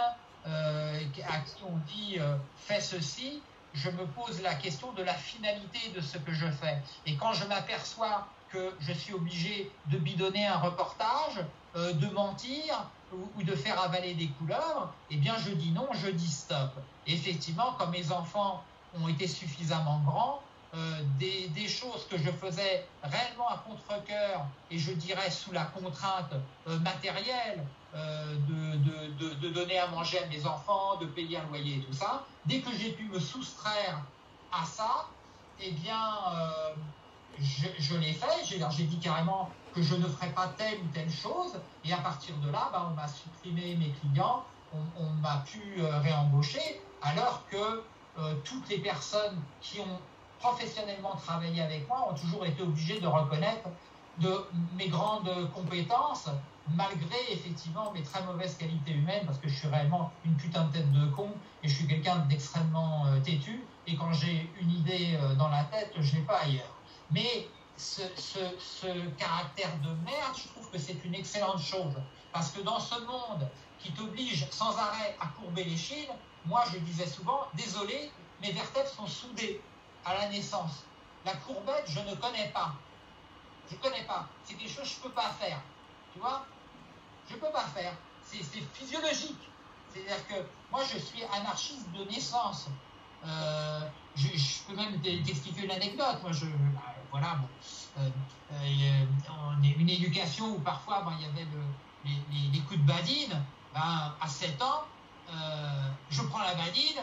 à qui on dit fais ceci. Je me pose la question de la finalité de ce que je fais. Et quand je m'aperçois que je suis obligé de bidonner un reportage, de mentir, ou, de faire avaler des couleurs, eh bien je dis non, je dis stop. effectivement, comme mes enfants ont été suffisamment grands, euh, des, choses que je faisais réellement à contre-coeur et je dirais sous la contrainte euh, matérielle euh, de, de, donner à manger à mes enfants, de payer un loyer et tout ça, dès que j'ai pu me soustraire à ça, eh bien, je, l'ai fait. J'ai dit carrément que je ne ferais pas telle ou telle chose. Et à partir de là, bah, on m'a supprimé mes clients, on, m'a pu euh, réembaucher, alors que euh, toutes les personnes qui ont professionnellement travaillé avec moi ont toujours été obligées de reconnaître mes grandes compétences malgré effectivement mes très mauvaises qualités humaines, parce que je suis réellement une putain de tête de con et je suis quelqu'un d'extrêmement euh, têtu. Et quand j'ai une idée dans la tête, je n'ai pas ailleurs. Mais ce, caractère de merde, je trouve que c'est une excellente chose. Parce que dans ce monde qui t'oblige sans arrêt à courber les chines, moi je disais souvent, désolé, mes vertèbres sont soudées à la naissance. La courbette, je ne connais pas. Je ne connais pas. C'est des choses que je ne peux pas faire. Tu vois? Je ne peux pas faire. C'est physiologique. C'est-à-dire que moi, je suis anarchiste de naissance. Euh, je, peux même t'expliquer une anecdote. Moi, je, bah, voilà, euh, euh, est une éducation où parfois, il y avait les, coups de badine. Ben, à 7 ans, je prends la badine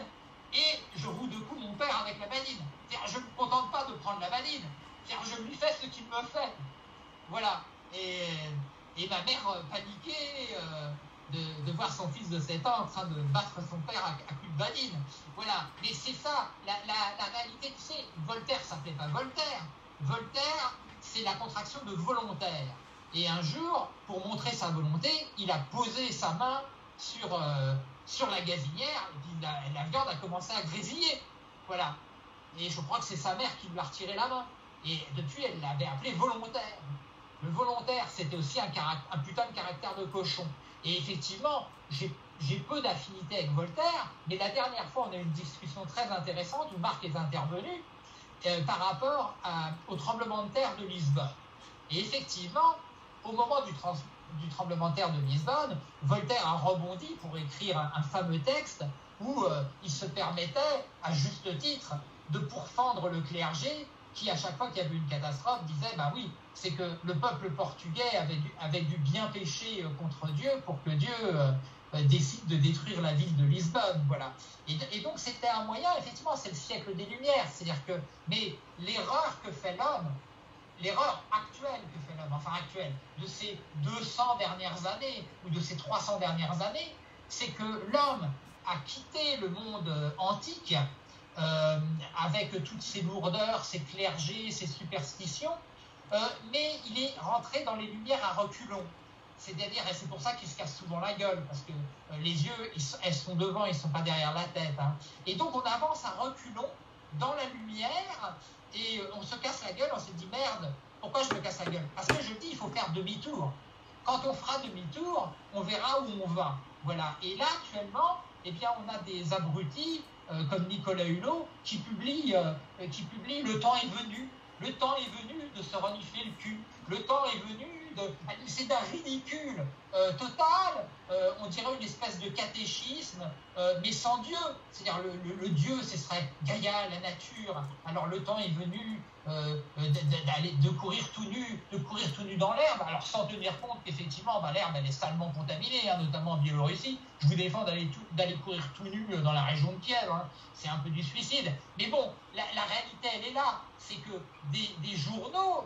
et je roule de coups mon père avec la badine. Je ne me contente pas de prendre la badine. Je lui fais ce qu'il me fait. Voilà. Et ma mère paniquée de, voir son fils de 7 ans en train de battre son père à, coups de badine. Voilà. Mais c'est ça, la, la, réalité, tu sais, Voltaire s'appelait pas Voltaire. Voltaire, c'est la contraction de volontaire. Et un jour, pour montrer sa volonté, il a posé sa main sur, euh, sur la gazinière, et puis la, viande a commencé à grésiller. Voilà. Et je crois que c'est sa mère qui lui a retiré la main. Et depuis, elle l'avait appelé volontaire. Le volontaire, c'était aussi un, putain de caractère de cochon. Et effectivement, j'ai peu d'affinité avec Voltaire, mais la dernière fois, on a eu une discussion très intéressante où Marc est intervenu euh, par rapport au tremblement de terre de Lisbonne. Et effectivement, au moment du, tremblement de terre de Lisbonne, Voltaire a rebondi pour écrire un, fameux texte où euh, il se permettait, à juste titre, de pourfendre le clergé qui, à chaque fois qu'il y avait une catastrophe, disait Bah oui, c'est que le peuple portugais avait dû, avait dû bien pécher euh, contre Dieu pour que Dieu euh, décide de détruire la ville de Lisbonne. Voilà. Et, donc, c'était un moyen, effectivement, c'est le siècle des Lumières. C'est-à-dire que, mais l'erreur que fait l'homme, l'erreur actuelle que fait l'homme, enfin actuelle, de ces 200 dernières années ou de ces 300 dernières années, c'est que l'homme a quitté le monde euh, antique euh, avec toutes ses lourdeurs, ses clergés, ses superstitions, euh, mais il est rentré dans les lumières à reculons. C'est-à-dire, et c'est pour ça qu'il se casse souvent la gueule, parce que les yeux, elles sont devant, ils ne sont pas derrière la tête. Hein. Et donc on avance à reculons dans la lumière, et euh, on se casse la gueule, on se dit merde, pourquoi je me casse la gueule? Parce que je dis, il faut faire demi-tour. Quand on fera demi-tour, on verra où on va. Voilà. Et là, actuellement, eh bien, on a des abrutis euh, comme Nicolas Hulot qui publie, euh, qui publie Le temps est venu. Le temps est venu de se renifler le cul. Le temps est venu de. C'est d'un ridicule euh, total. on dirait une espèce de catéchisme, mais sans Dieu. C'est-à-dire le, le, Dieu, ce serait Gaïa, la nature. Alors le temps est venu euh, de courir tout nu, de courir tout nu dans l'herbe, alors sans tenir compte qu'effectivement bah, l'herbe elle est salement contaminée, hein, notamment en Biélorussie. Je vous défends d'aller courir tout nu dans la région de Kiev, hein. c'est un peu du suicide. Mais bon, la, réalité elle est là, c'est que des, journaux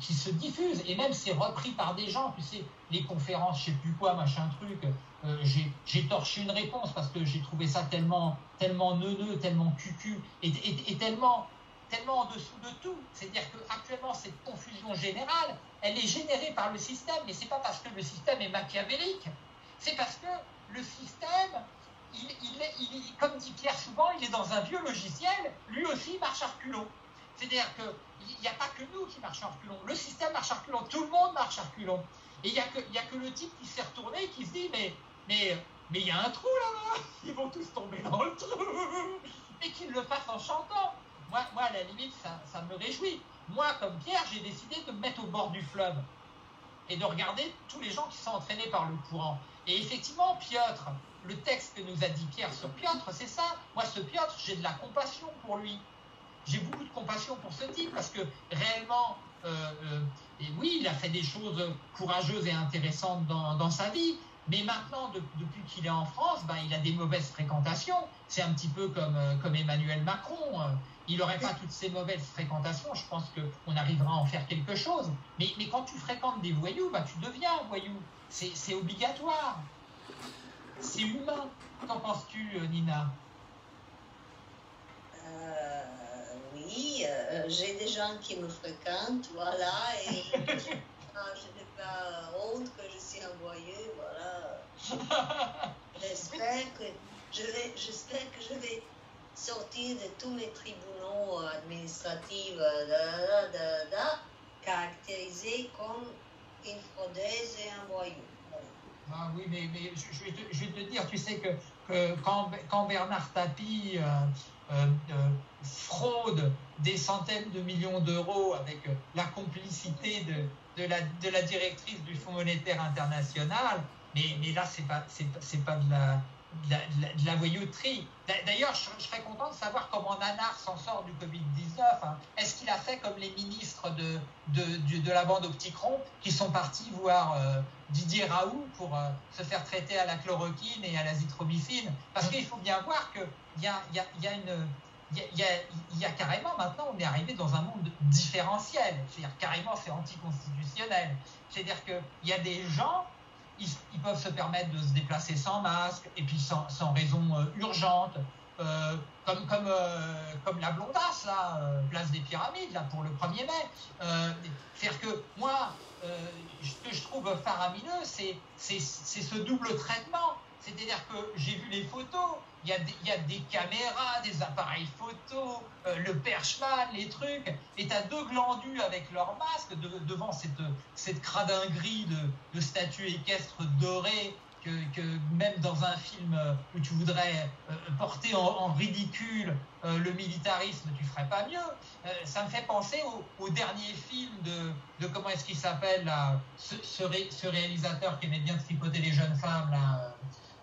qui, se diffusent et même c'est repris par des gens, tu sais, les conférences, je sais plus quoi, machin truc. Euh, j'ai torché une réponse parce que j'ai trouvé ça tellement, tellement neuneux, tellement cucu et tellement tellement en dessous de tout. C'est-à-dire qu'actuellement, cette confusion générale, elle est générée par le système, mais ce n'est pas parce que le système est machiavélique, c'est parce que le système, il, il, comme dit Pierre souvent, il est dans un vieux logiciel, lui aussi marche à reculons. C'est-à-dire qu'il n'y a pas que nous qui marchons à reculons, le système marche à reculons, tout le monde marche à reculons. Et il n'y a, que, a que le type qui s'est retourné et qui se dit, mais mais mais il y a un trou là-bas, ils vont tous tomber dans le trou, et qu'il le fasse en chantant moi, à la limite, ça, me réjouit. Moi, comme Pierre, j'ai décidé de me mettre au bord du fleuve et de regarder tous les gens qui sont entraînés par le courant. Et effectivement, Piotr, le texte que nous a dit Pierre sur Piotr, c'est ça. Moi, ce Piotr, j'ai de la compassion pour lui. J'ai beaucoup de compassion pour ce type parce que réellement, euh, euh, oui, il a fait des choses courageuses et intéressantes dans, sa vie, mais maintenant, depuis qu'il est en France, ben, il a des mauvaises fréquentations. C'est un petit peu comme, euh, comme Emmanuel Macron il n'aurait pas toutes ces mauvaises fréquentations, je pense qu'on arrivera à en faire quelque chose. Mais, mais quand tu fréquentes des voyous, bah, tu deviens un voyou. C'est obligatoire. C'est humain. Qu'en penses-tu, euh, Nina? Euh, Oui, euh, j'ai des gens qui me fréquentent, voilà. Et je n'ai pas honte que je suis voilà. j'espère que je vais, j'espère que je vais sortir de tous mes tribunaux administratifs, da, da, comme une fraudeuse et un voyou. Ah oui, mais, mais je, vais te, dire, tu sais que, que quand, quand, Bernard Tapie euh, euh, euh, fraude des centaines de millions d'euros avec la complicité de, de, la, de la directrice du Fonds monétaire international, mais, mais là, c'est pas, c'est, pas de la, de la, voyouterie. D'ailleurs, je, serais content de savoir comment Nanar s'en sort du Covid-19. Hein. Est-ce qu'il a fait comme les ministres de, de, de, la bande Opticron qui sont partis voir euh, Didier Raoult pour euh, se faire traiter à la chloroquine et à l'azithromycine? Parce qu'il faut bien voir qu'il y, a, y a une... Il y, a, il y a carrément maintenant, on est arrivé dans un monde différentiel. C'est-à-dire carrément, c'est anticonstitutionnel. C'est-à-dire qu'il y a des gens ils, peuvent se permettre de se déplacer sans masque et puis sans, raison euh, urgente. Euh, comme, comme, euh, comme la blondasse, là, place des pyramides, là, pour le 1er mai. C'est-à-dire que moi, ce que je trouve faramineux, c'est ce double traitement. C'est-à-dire que j'ai vu les photos, il y, a des, caméras, des appareils photo, euh, le perchman, les trucs, et tu as deux glandus avec leur masque devant cette, cette cradinguerie de, de statues équestres dorées que, même dans un film où tu voudrais euh, porter en, ridicule euh, le militarisme, tu ferais pas mieux. ça me fait penser au, dernier film de, comment est-ce qu'il s'appelle, ce, ce, ce, réalisateur qui aimait bien tripoter les jeunes femmes, là.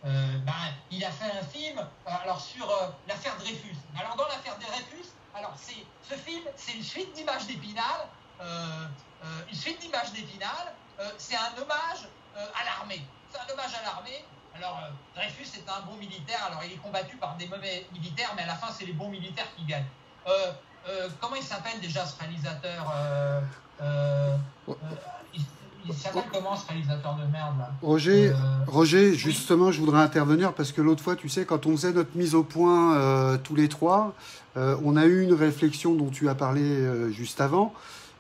Euh, ben, il a fait un film euh, alors sur euh, l'affaire Dreyfus. Alors dans l'affaire Dreyfus, alors c'est ce film, c'est une suite d'images d'Épinal, une suite d'images d'Épinal. c'est un hommage à l'armée. C'est un hommage à l'armée. Alors Dreyfus est un bon militaire. Alors il est combattu par des mauvais militaires, mais à la fin c'est les bons militaires qui gagnent. comment il s'appelle déjà ce réalisateur il ce réalisateur de merde là Roger, euh, Roger, justement, je voudrais intervenir parce que l'autre fois, tu sais, quand on faisait notre mise au point euh, tous les trois, euh, on a eu une réflexion dont tu as parlé juste avant.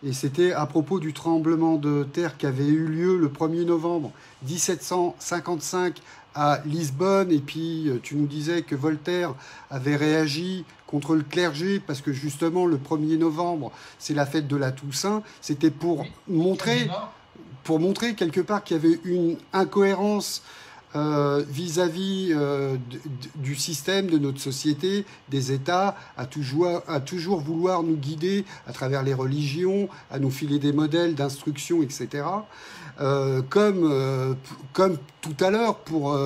Et c'était à propos du tremblement de terre qui avait eu lieu le 1er novembre 1755 à Lisbonne. Et puis, tu nous disais que Voltaire avait réagi contre le clergé parce que justement, le 1er novembre, c'est la fête de la Toussaint. C'était pour montrer pour montrer quelque part qu'il y avait une incohérence euh, vis-à-vis euh, du système, de notre société, des États, à toujours, à toujours vouloir nous guider à travers les religions, à nous filer des modèles d'instruction, etc. Euh, comme, comme tout à l'heure pour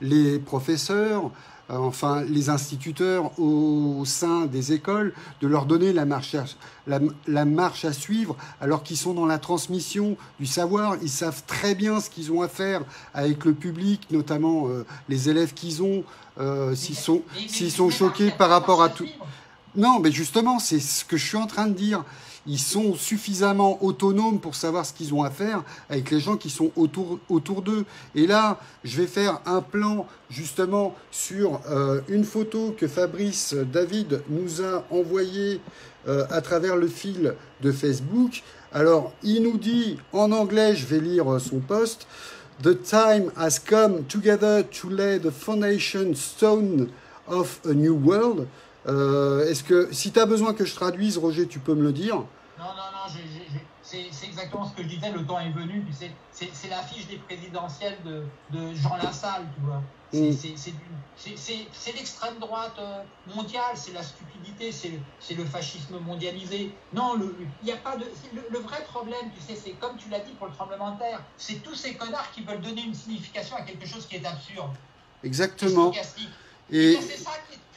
les professeurs, enfin les instituteurs au sein des écoles, de leur donner la marche à, la, marche à suivre alors qu'ils sont dans la transmission du savoir. Ils savent très bien ce qu'ils ont à faire avec le public, notamment euh, les élèves qu'ils ont, euh, s'ils sont, s'ils sont choqués par rapport à tout. Non, mais justement, c'est ce que je suis en train de dire ils sont suffisamment autonomes pour savoir ce qu'ils ont à faire avec les gens qui sont autour, autour d'eux. Et là, je vais faire un plan justement sur euh, une photo que Fabrice David nous a envoyée euh, à travers le fil de Facebook. Alors, il nous dit en anglais, je vais lire son post. The time has come together to lay the foundation stone of a new world. Euh, est-ce que si tu as besoin que je traduise, Roger, tu peux me le dire? Non, non, non, c'est exactement ce que je disais, le temps est venu. C'est l'affiche des présidentielles de, de, Jean Lassalle, tu vois. C'est l'extrême droite euh, mondiale, c'est la stupidité, c'est le fascisme mondialisé. Non, le, y a pas de, le, vrai problème, tu sais, c'est comme tu l'as dit pour le tremblement de terre, c'est tous ces connards qui veulent donner une signification à quelque chose qui est absurde. Exactement. Et, c'est ça qui est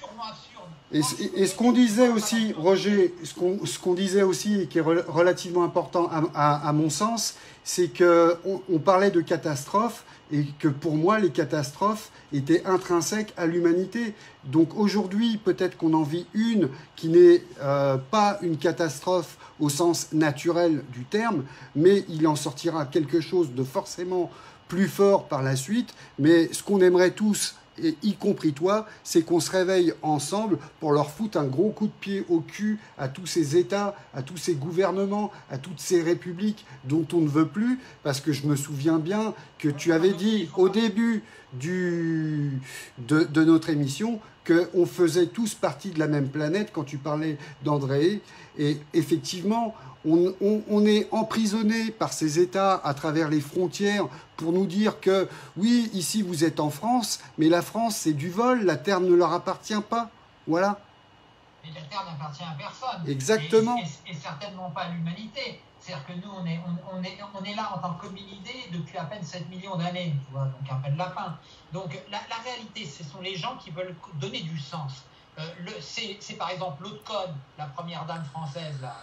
Et, ce qu'on disait aussi, Roger, ce qu'on disait aussi et qui est relativement important à, mon sens, c'est qu'on on parlait de catastrophes et que pour moi, les catastrophes étaient intrinsèques à l'humanité. Donc aujourd'hui, peut-être qu'on en vit une qui n'est euh, pas une catastrophe au sens naturel du terme, mais il en sortira quelque chose de forcément plus fort par la suite. Mais ce qu'on aimerait tous y compris toi, c'est qu'on se réveille ensemble pour leur foutre un gros coup de pied au cul à tous ces États, à tous ces gouvernements, à toutes ces républiques dont on ne veut plus, parce que je me souviens bien que tu avais dit au début du, de, de notre émission qu'on faisait tous partie de la même planète quand tu parlais d'André. Et effectivement, on, est emprisonné par ces États à travers les frontières pour nous dire que oui, ici vous êtes en France, mais la France c'est du vol, la terre ne leur appartient pas. Voilà. Et la terre n'appartient à personne. Exactement. Et, certainement pas à l'humanité. C'est-à-dire que nous, on est, on, est, on est là en tant qu'hominidés depuis à peine 7 millions d'années, tu vois, donc un peu de lapin. Donc la, réalité, ce sont les gens qui veulent donner du sens. Euh, c'est par exemple l'autre code, la première dame française, là,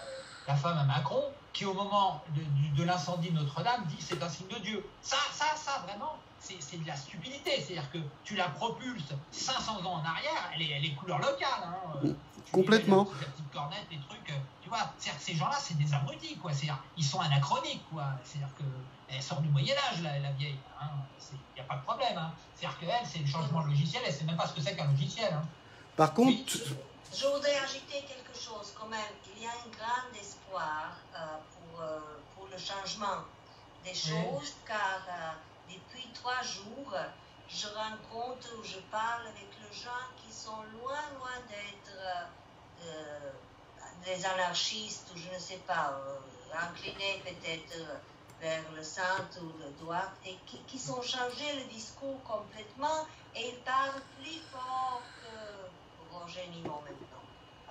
la femme à Macron, qui au moment de, l'incendie de Notre-Dame dit c'est un signe de Dieu. Ça, ça, ça, vraiment, c'est de la stupidité. C'est-à-dire que tu la propulses 500 ans en arrière, elle est, elle est couleur locale. Hein. Complètement. La petite cornette, les trucs, euh, tu vois. C'est-à-dire que ces gens-là, c'est des abrutis, quoi. C'est-à-dire, ils sont anachroniques, quoi. C'est-à-dire qu'elle sort du Moyen-Âge, la, vieille. Il hein. n'y a pas de problème. Hein. C'est-à-dire qu'elle, c'est le changement de logiciel, elle ne sait même pas ce que c'est qu'un logiciel. Hein. Par contre. Je voudrais ajouter quelque chose quand même. Il y a un grand espoir euh, pour, euh, pour le changement des choses, car euh, depuis trois jours, je rencontre ou je parle avec les gens qui sont loin, loin d'être des anarchistes ou je ne sais pas, inclinés peut-être vers le centre ou le droit, et qui, qui sont changés le discours complètement et ils parlent plus fort que Maintenant,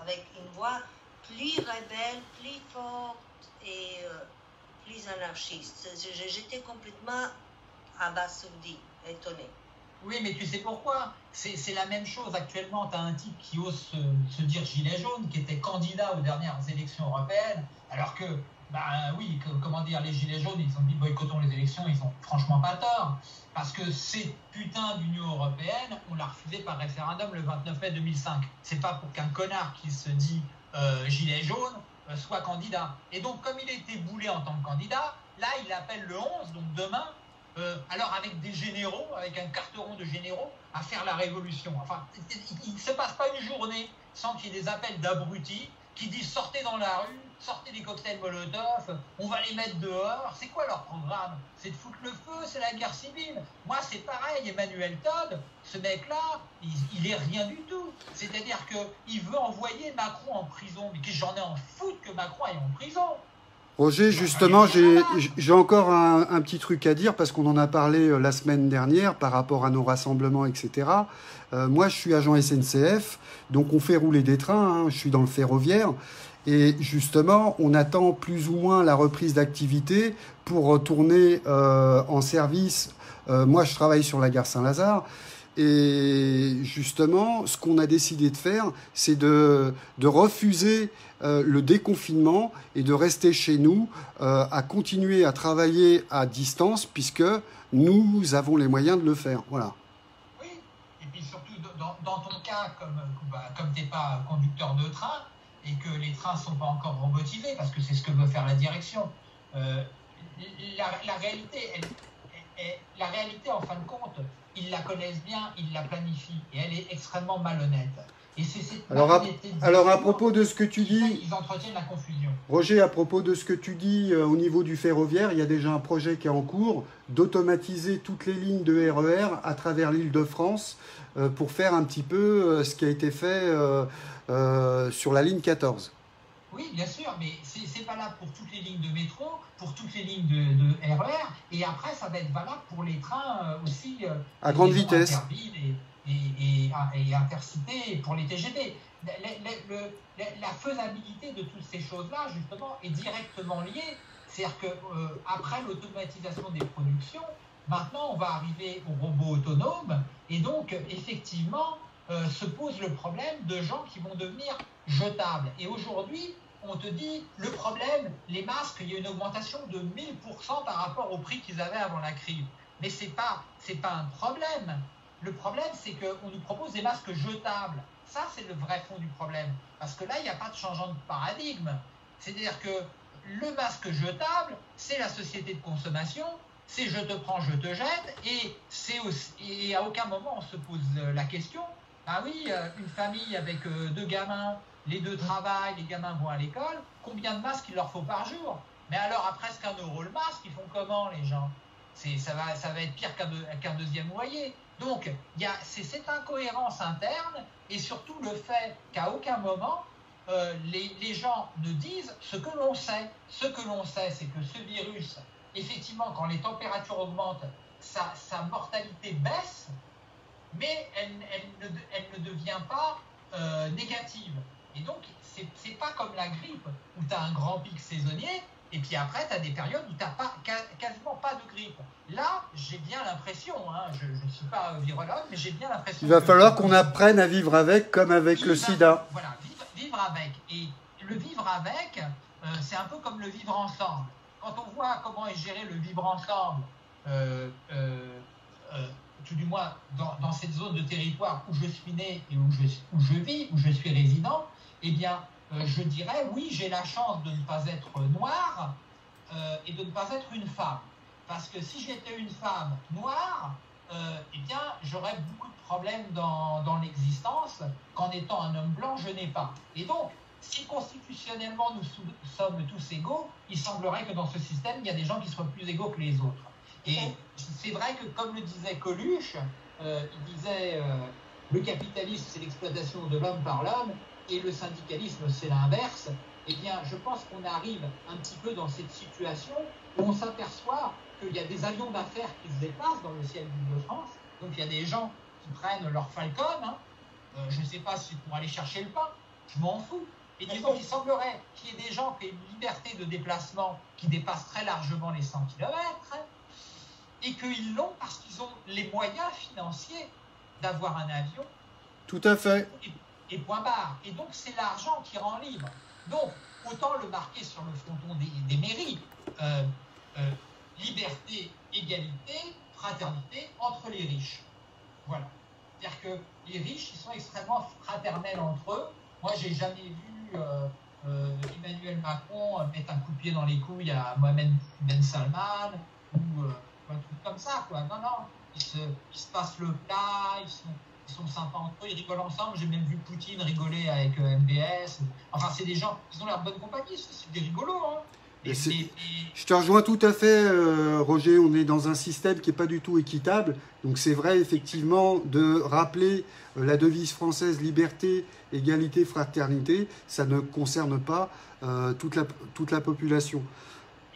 avec une voix plus rebelle, plus forte et euh, plus anarchiste. J'étais complètement abasourdi, étonné. Oui, mais tu sais pourquoi? C'est la même chose actuellement. Tu as un type qui ose se, dire gilet jaune, qui était candidat aux dernières élections européennes, alors que, bah oui, comment dire, les gilets jaunes, ils ont dit boycottons les élections, ils ont franchement pas tort. Parce que ces putains d'Union européenne, on l'a refusé par référendum le 29 mai 2005. C'est pas pour qu'un connard qui se dit euh, gilet jaune euh, soit candidat. Et donc, comme il était boulé en tant que candidat, là, il appelle le 11, donc demain, euh, alors avec des généraux, avec un carteron de généraux, à faire la révolution. Enfin, il ne se passe pas une journée sans qu'il y ait des appels d'abrutis qui disent sortez dans la rue, sortez des cocktails Molotov, on va les mettre dehors. C'est quoi leur programme? C'est de foutre le feu, c'est la guerre civile. Moi, c'est pareil, Emmanuel Todd, ce mec-là, il, est rien du tout. C'est-à-dire qu'il veut envoyer Macron en prison. Mais j'en ai en foutre que Macron aille en prison? Roger, justement, j'ai encore un, petit truc à dire parce qu'on en a parlé euh, la semaine dernière par rapport à nos rassemblements, etc. Euh, moi, je suis agent SNCF, donc on fait rouler des trains, hein, je suis dans le ferroviaire. Et justement, on attend plus ou moins la reprise d'activité pour retourner euh, en service. moi, je travaille sur la gare Saint-Lazare. Et justement, ce qu'on a décidé de faire, c'est de, refuser euh, le déconfinement et de rester chez nous, euh, à continuer à travailler à distance, puisque nous avons les moyens de le faire. Voilà. Oui, et puis surtout, dans, ton cas, comme, bah, tu n'es pas conducteur de train et que les trains ne sont pas encore robotisés, parce que c'est ce que veut faire la direction, euh, la, réalité, la réalité, en fin de compte, ils la connaissent bien, ils la planifient, et elle est extrêmement malhonnête. Et c'est cette alors, à, alors à propos de ce que tu dis, ils entretiennent la confusion. Roger, à propos de ce que tu dis euh, au niveau du ferroviaire, il y a déjà un projet qui est en cours d'automatiser toutes les lignes de RER e à travers l'île de France euh, pour faire un petit peu euh, ce qui a été fait sur la ligne 14. Oui, bien sûr, mais c'est valable pour toutes les lignes de métro, pour toutes les lignes de, RER, e et après, ça va être valable pour les trains euh, aussi. Euh, à grande vitesse. Et, et, et, intercités pour les TGV. la faisabilité de toutes ces choses-là, justement, est directement liée. C'est-à-dire qu'après euh, l'automatisation des productions, maintenant, on va arriver aux robots autonomes, et donc, effectivement, se pose le problème de gens qui vont devenir jetables. Et aujourd'hui, on te dit, le problème, les masques, il y a une augmentation de 1000% par rapport au prix qu'ils avaient avant la crise. Mais ce n'est pas, pas un problème. Le problème, c'est qu'on nous propose des masques jetables. Ça, c'est le vrai fond du problème. Parce que là, il n'y a pas de changement de paradigme. C'est-à-dire que le masque jetable, c'est la société de consommation c'est je te prends, je te jette, et, c'est et à aucun moment on se pose la question, ah oui, une famille avec deux gamins, les deux travaillent, les gamins vont à l'école, combien de masques il leur faut par jour? Mais alors, à presque un euro le masque, ils font comment les gens? Ça va, ça va être pire qu'un deuxième loyer. Donc, c'est cette incohérence interne et surtout le fait qu'à aucun moment, euh, les, gens ne disent ce que l'on sait. Ce que l'on sait, c'est que ce virus, effectivement, quand les températures augmentent, sa, mortalité baisse, mais elle, ne, devient pas euh, négative. Et donc, c'est pas comme la grippe où tu as un grand pic saisonnier et puis après, tu as des périodes où tu n'as pas, quasiment pas de grippe. Là, j'ai bien l'impression, hein, je ne suis pas virologue, mais j'ai bien l'impression. Il va falloir qu'on apprenne à vivre avec, comme avec le sida. Voilà, vivre, avec. Et le vivre avec, euh, c'est un peu comme le vivre ensemble. Quand on voit comment est géré le vivre ensemble, euh, euh, tout du moins dans, cette zone de territoire où je suis né et où je, où je vis, où je suis résident, eh bien, euh, je dirais oui, j'ai la chance de ne pas être noire euh, et de ne pas être une femme. Parce que si j'étais une femme noire, euh, eh bien, j'aurais beaucoup de problèmes dans, dans l'existence qu'en étant un homme blanc, je n'ai pas. Et donc, si constitutionnellement nous sommes tous égaux, il semblerait que dans ce système, il y a des gens qui soient plus égaux que les autres. Et c'est vrai que, comme le disait Coluche, il disait le capitalisme, c'est l'exploitation de l'homme par l'homme, et le syndicalisme, c'est l'inverse, eh bien, je pense qu'on arrive un petit peu dans cette situation où on s'aperçoit qu'il y a des avions d'affaires qui se déplacent dans le ciel de France. Donc, il y a des gens qui prennent leur Falcon. Hein. Euh, je ne sais pas si pour aller chercher le pain, je m'en fous. Et disons qu'il semblerait qu'il y ait des gens qui aient une liberté de déplacement qui dépasse très largement les 100 km hein, et qu'ils l'ont parce qu'ils ont les moyens financiers d'avoir un avion. Tout à fait et point barre. Et donc, c'est l'argent qui rend libre. Donc, autant le marquer sur le fronton des, mairies. Euh, euh, liberté, égalité, fraternité entre les riches. Voilà. C'est-à-dire que les riches, ils sont extrêmement fraternels entre eux. Moi, j'ai jamais vu euh, Emmanuel Macron mettre un coup de pied dans les couilles à Mohamed Ben Salman ou un truc comme ça, quoi. Non, non. Ils se, ils se passent le plat, ils sont, ils sont sympas entre eux, ils rigolent ensemble. J'ai même vu Poutine rigoler avec euh, MBS. Enfin, c'est des gens, ils ont l'air bonne compagnie, c'est des rigolos. Hein. Je te rejoins tout à fait, euh, Roger. On est dans un système qui n'est pas du tout équitable. Donc c'est vrai, effectivement, de rappeler euh, la devise française liberté, égalité, fraternité. Ça ne concerne pas toute, la, toute la population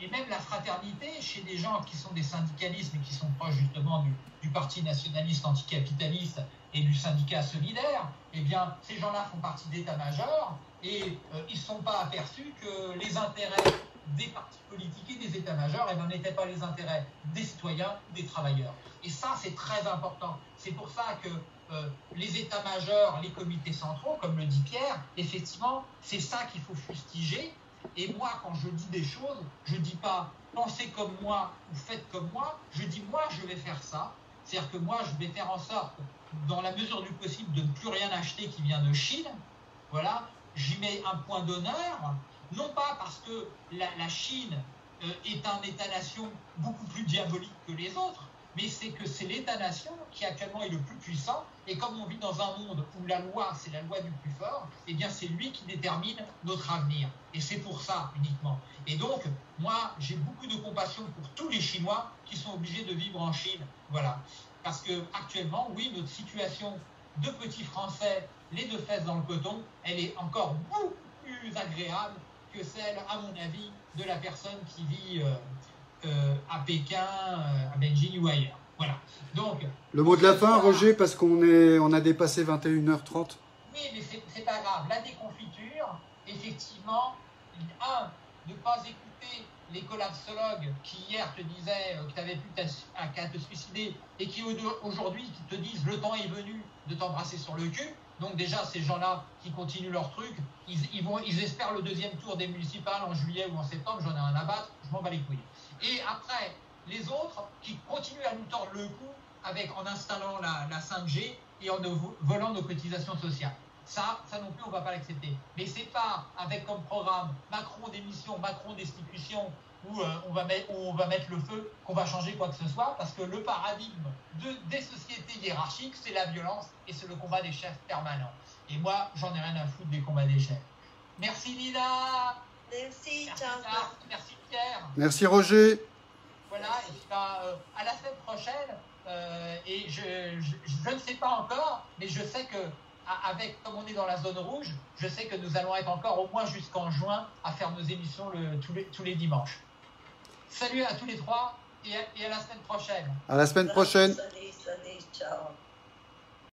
et même la fraternité chez des gens qui sont des syndicalistes, mais qui sont proches justement du, Parti nationaliste anticapitaliste et du syndicat solidaire, eh bien, ces gens-là font partie d'états-majors et euh, ils ne sont pas aperçus que les intérêts des partis politiques et des états-majors eh ben, n'étaient pas les intérêts des citoyens ou des travailleurs. Et ça, c'est très important. C'est pour ça que euh, les états-majors, les comités centraux, comme le dit Pierre, effectivement, c'est ça qu'il faut fustiger. Et moi, quand je dis des choses, je ne dis pas pensez comme moi ou faites comme moi, je dis moi, je vais faire ça. C'est-à-dire que moi, je vais faire en sorte dans la mesure du possible, de ne plus rien acheter qui vient de Chine. Voilà, j'y mets un point d'honneur, non pas parce que la, Chine euh, est un État-nation beaucoup plus diabolique que les autres, mais c'est que c'est l'État-nation qui actuellement est le plus puissant, et comme on vit dans un monde où la loi, c'est la loi du plus fort, eh bien c'est lui qui détermine notre avenir. Et c'est pour ça uniquement. Et donc, moi, j'ai beaucoup de compassion pour tous les Chinois qui sont obligés de vivre en Chine. Voilà. Parce que actuellement, oui, notre situation de petits Français, les deux fesses dans le coton, elle est encore beaucoup plus agréable que celle, à mon avis, de la personne qui vit euh, à Pékin, euh, à Beijing ou ailleurs. Voilà. Donc, le mot de la fin, Roger, parce qu'on est, on a dépassé 21h30. Oui, mais c'est pas grave. La déconfiture, effectivement, un, ne pas écouter les collapsologues qui hier te disaient euh, que tu avais plus qu'à te suicider et qui aujourd'hui te disent le temps est venu de t'embrasser sur le cul. Donc déjà, ces gens-là qui continuent leur truc, ils, vont, ils espèrent le deuxième tour des municipales en juillet ou en septembre, j'en ai un à battre, je m'en bats les couilles. Et après, les autres qui continuent à nous tordre le cou avec, en installant la, la 5G et en volant nos cotisations sociales. Ça, ça non plus, on ne va pas l'accepter. Mais c'est pas avec comme programme Macron démission, Macron destitution où, euh, on va mettre, où on va mettre le feu, qu'on va changer quoi que ce soit, parce que le paradigme de, des sociétés hiérarchiques, c'est la violence et c'est le combat des chefs permanent. Et moi, j'en ai rien à foutre des combats des chefs. Merci Lina Merci, ciao. Merci Pierre Merci Roger. Voilà, et puis bah, euh, à la semaine prochaine. euh, et je, je, je ne sais pas encore, mais je sais que avec comme on est dans la zone rouge, je sais que nous allons être encore au moins jusqu'en juin à faire nos émissions le- tous, les, tous les dimanches. Salut à tous les trois et à- et à la semaine prochaine. À la semaine prochaine. Salut, salut, ciao.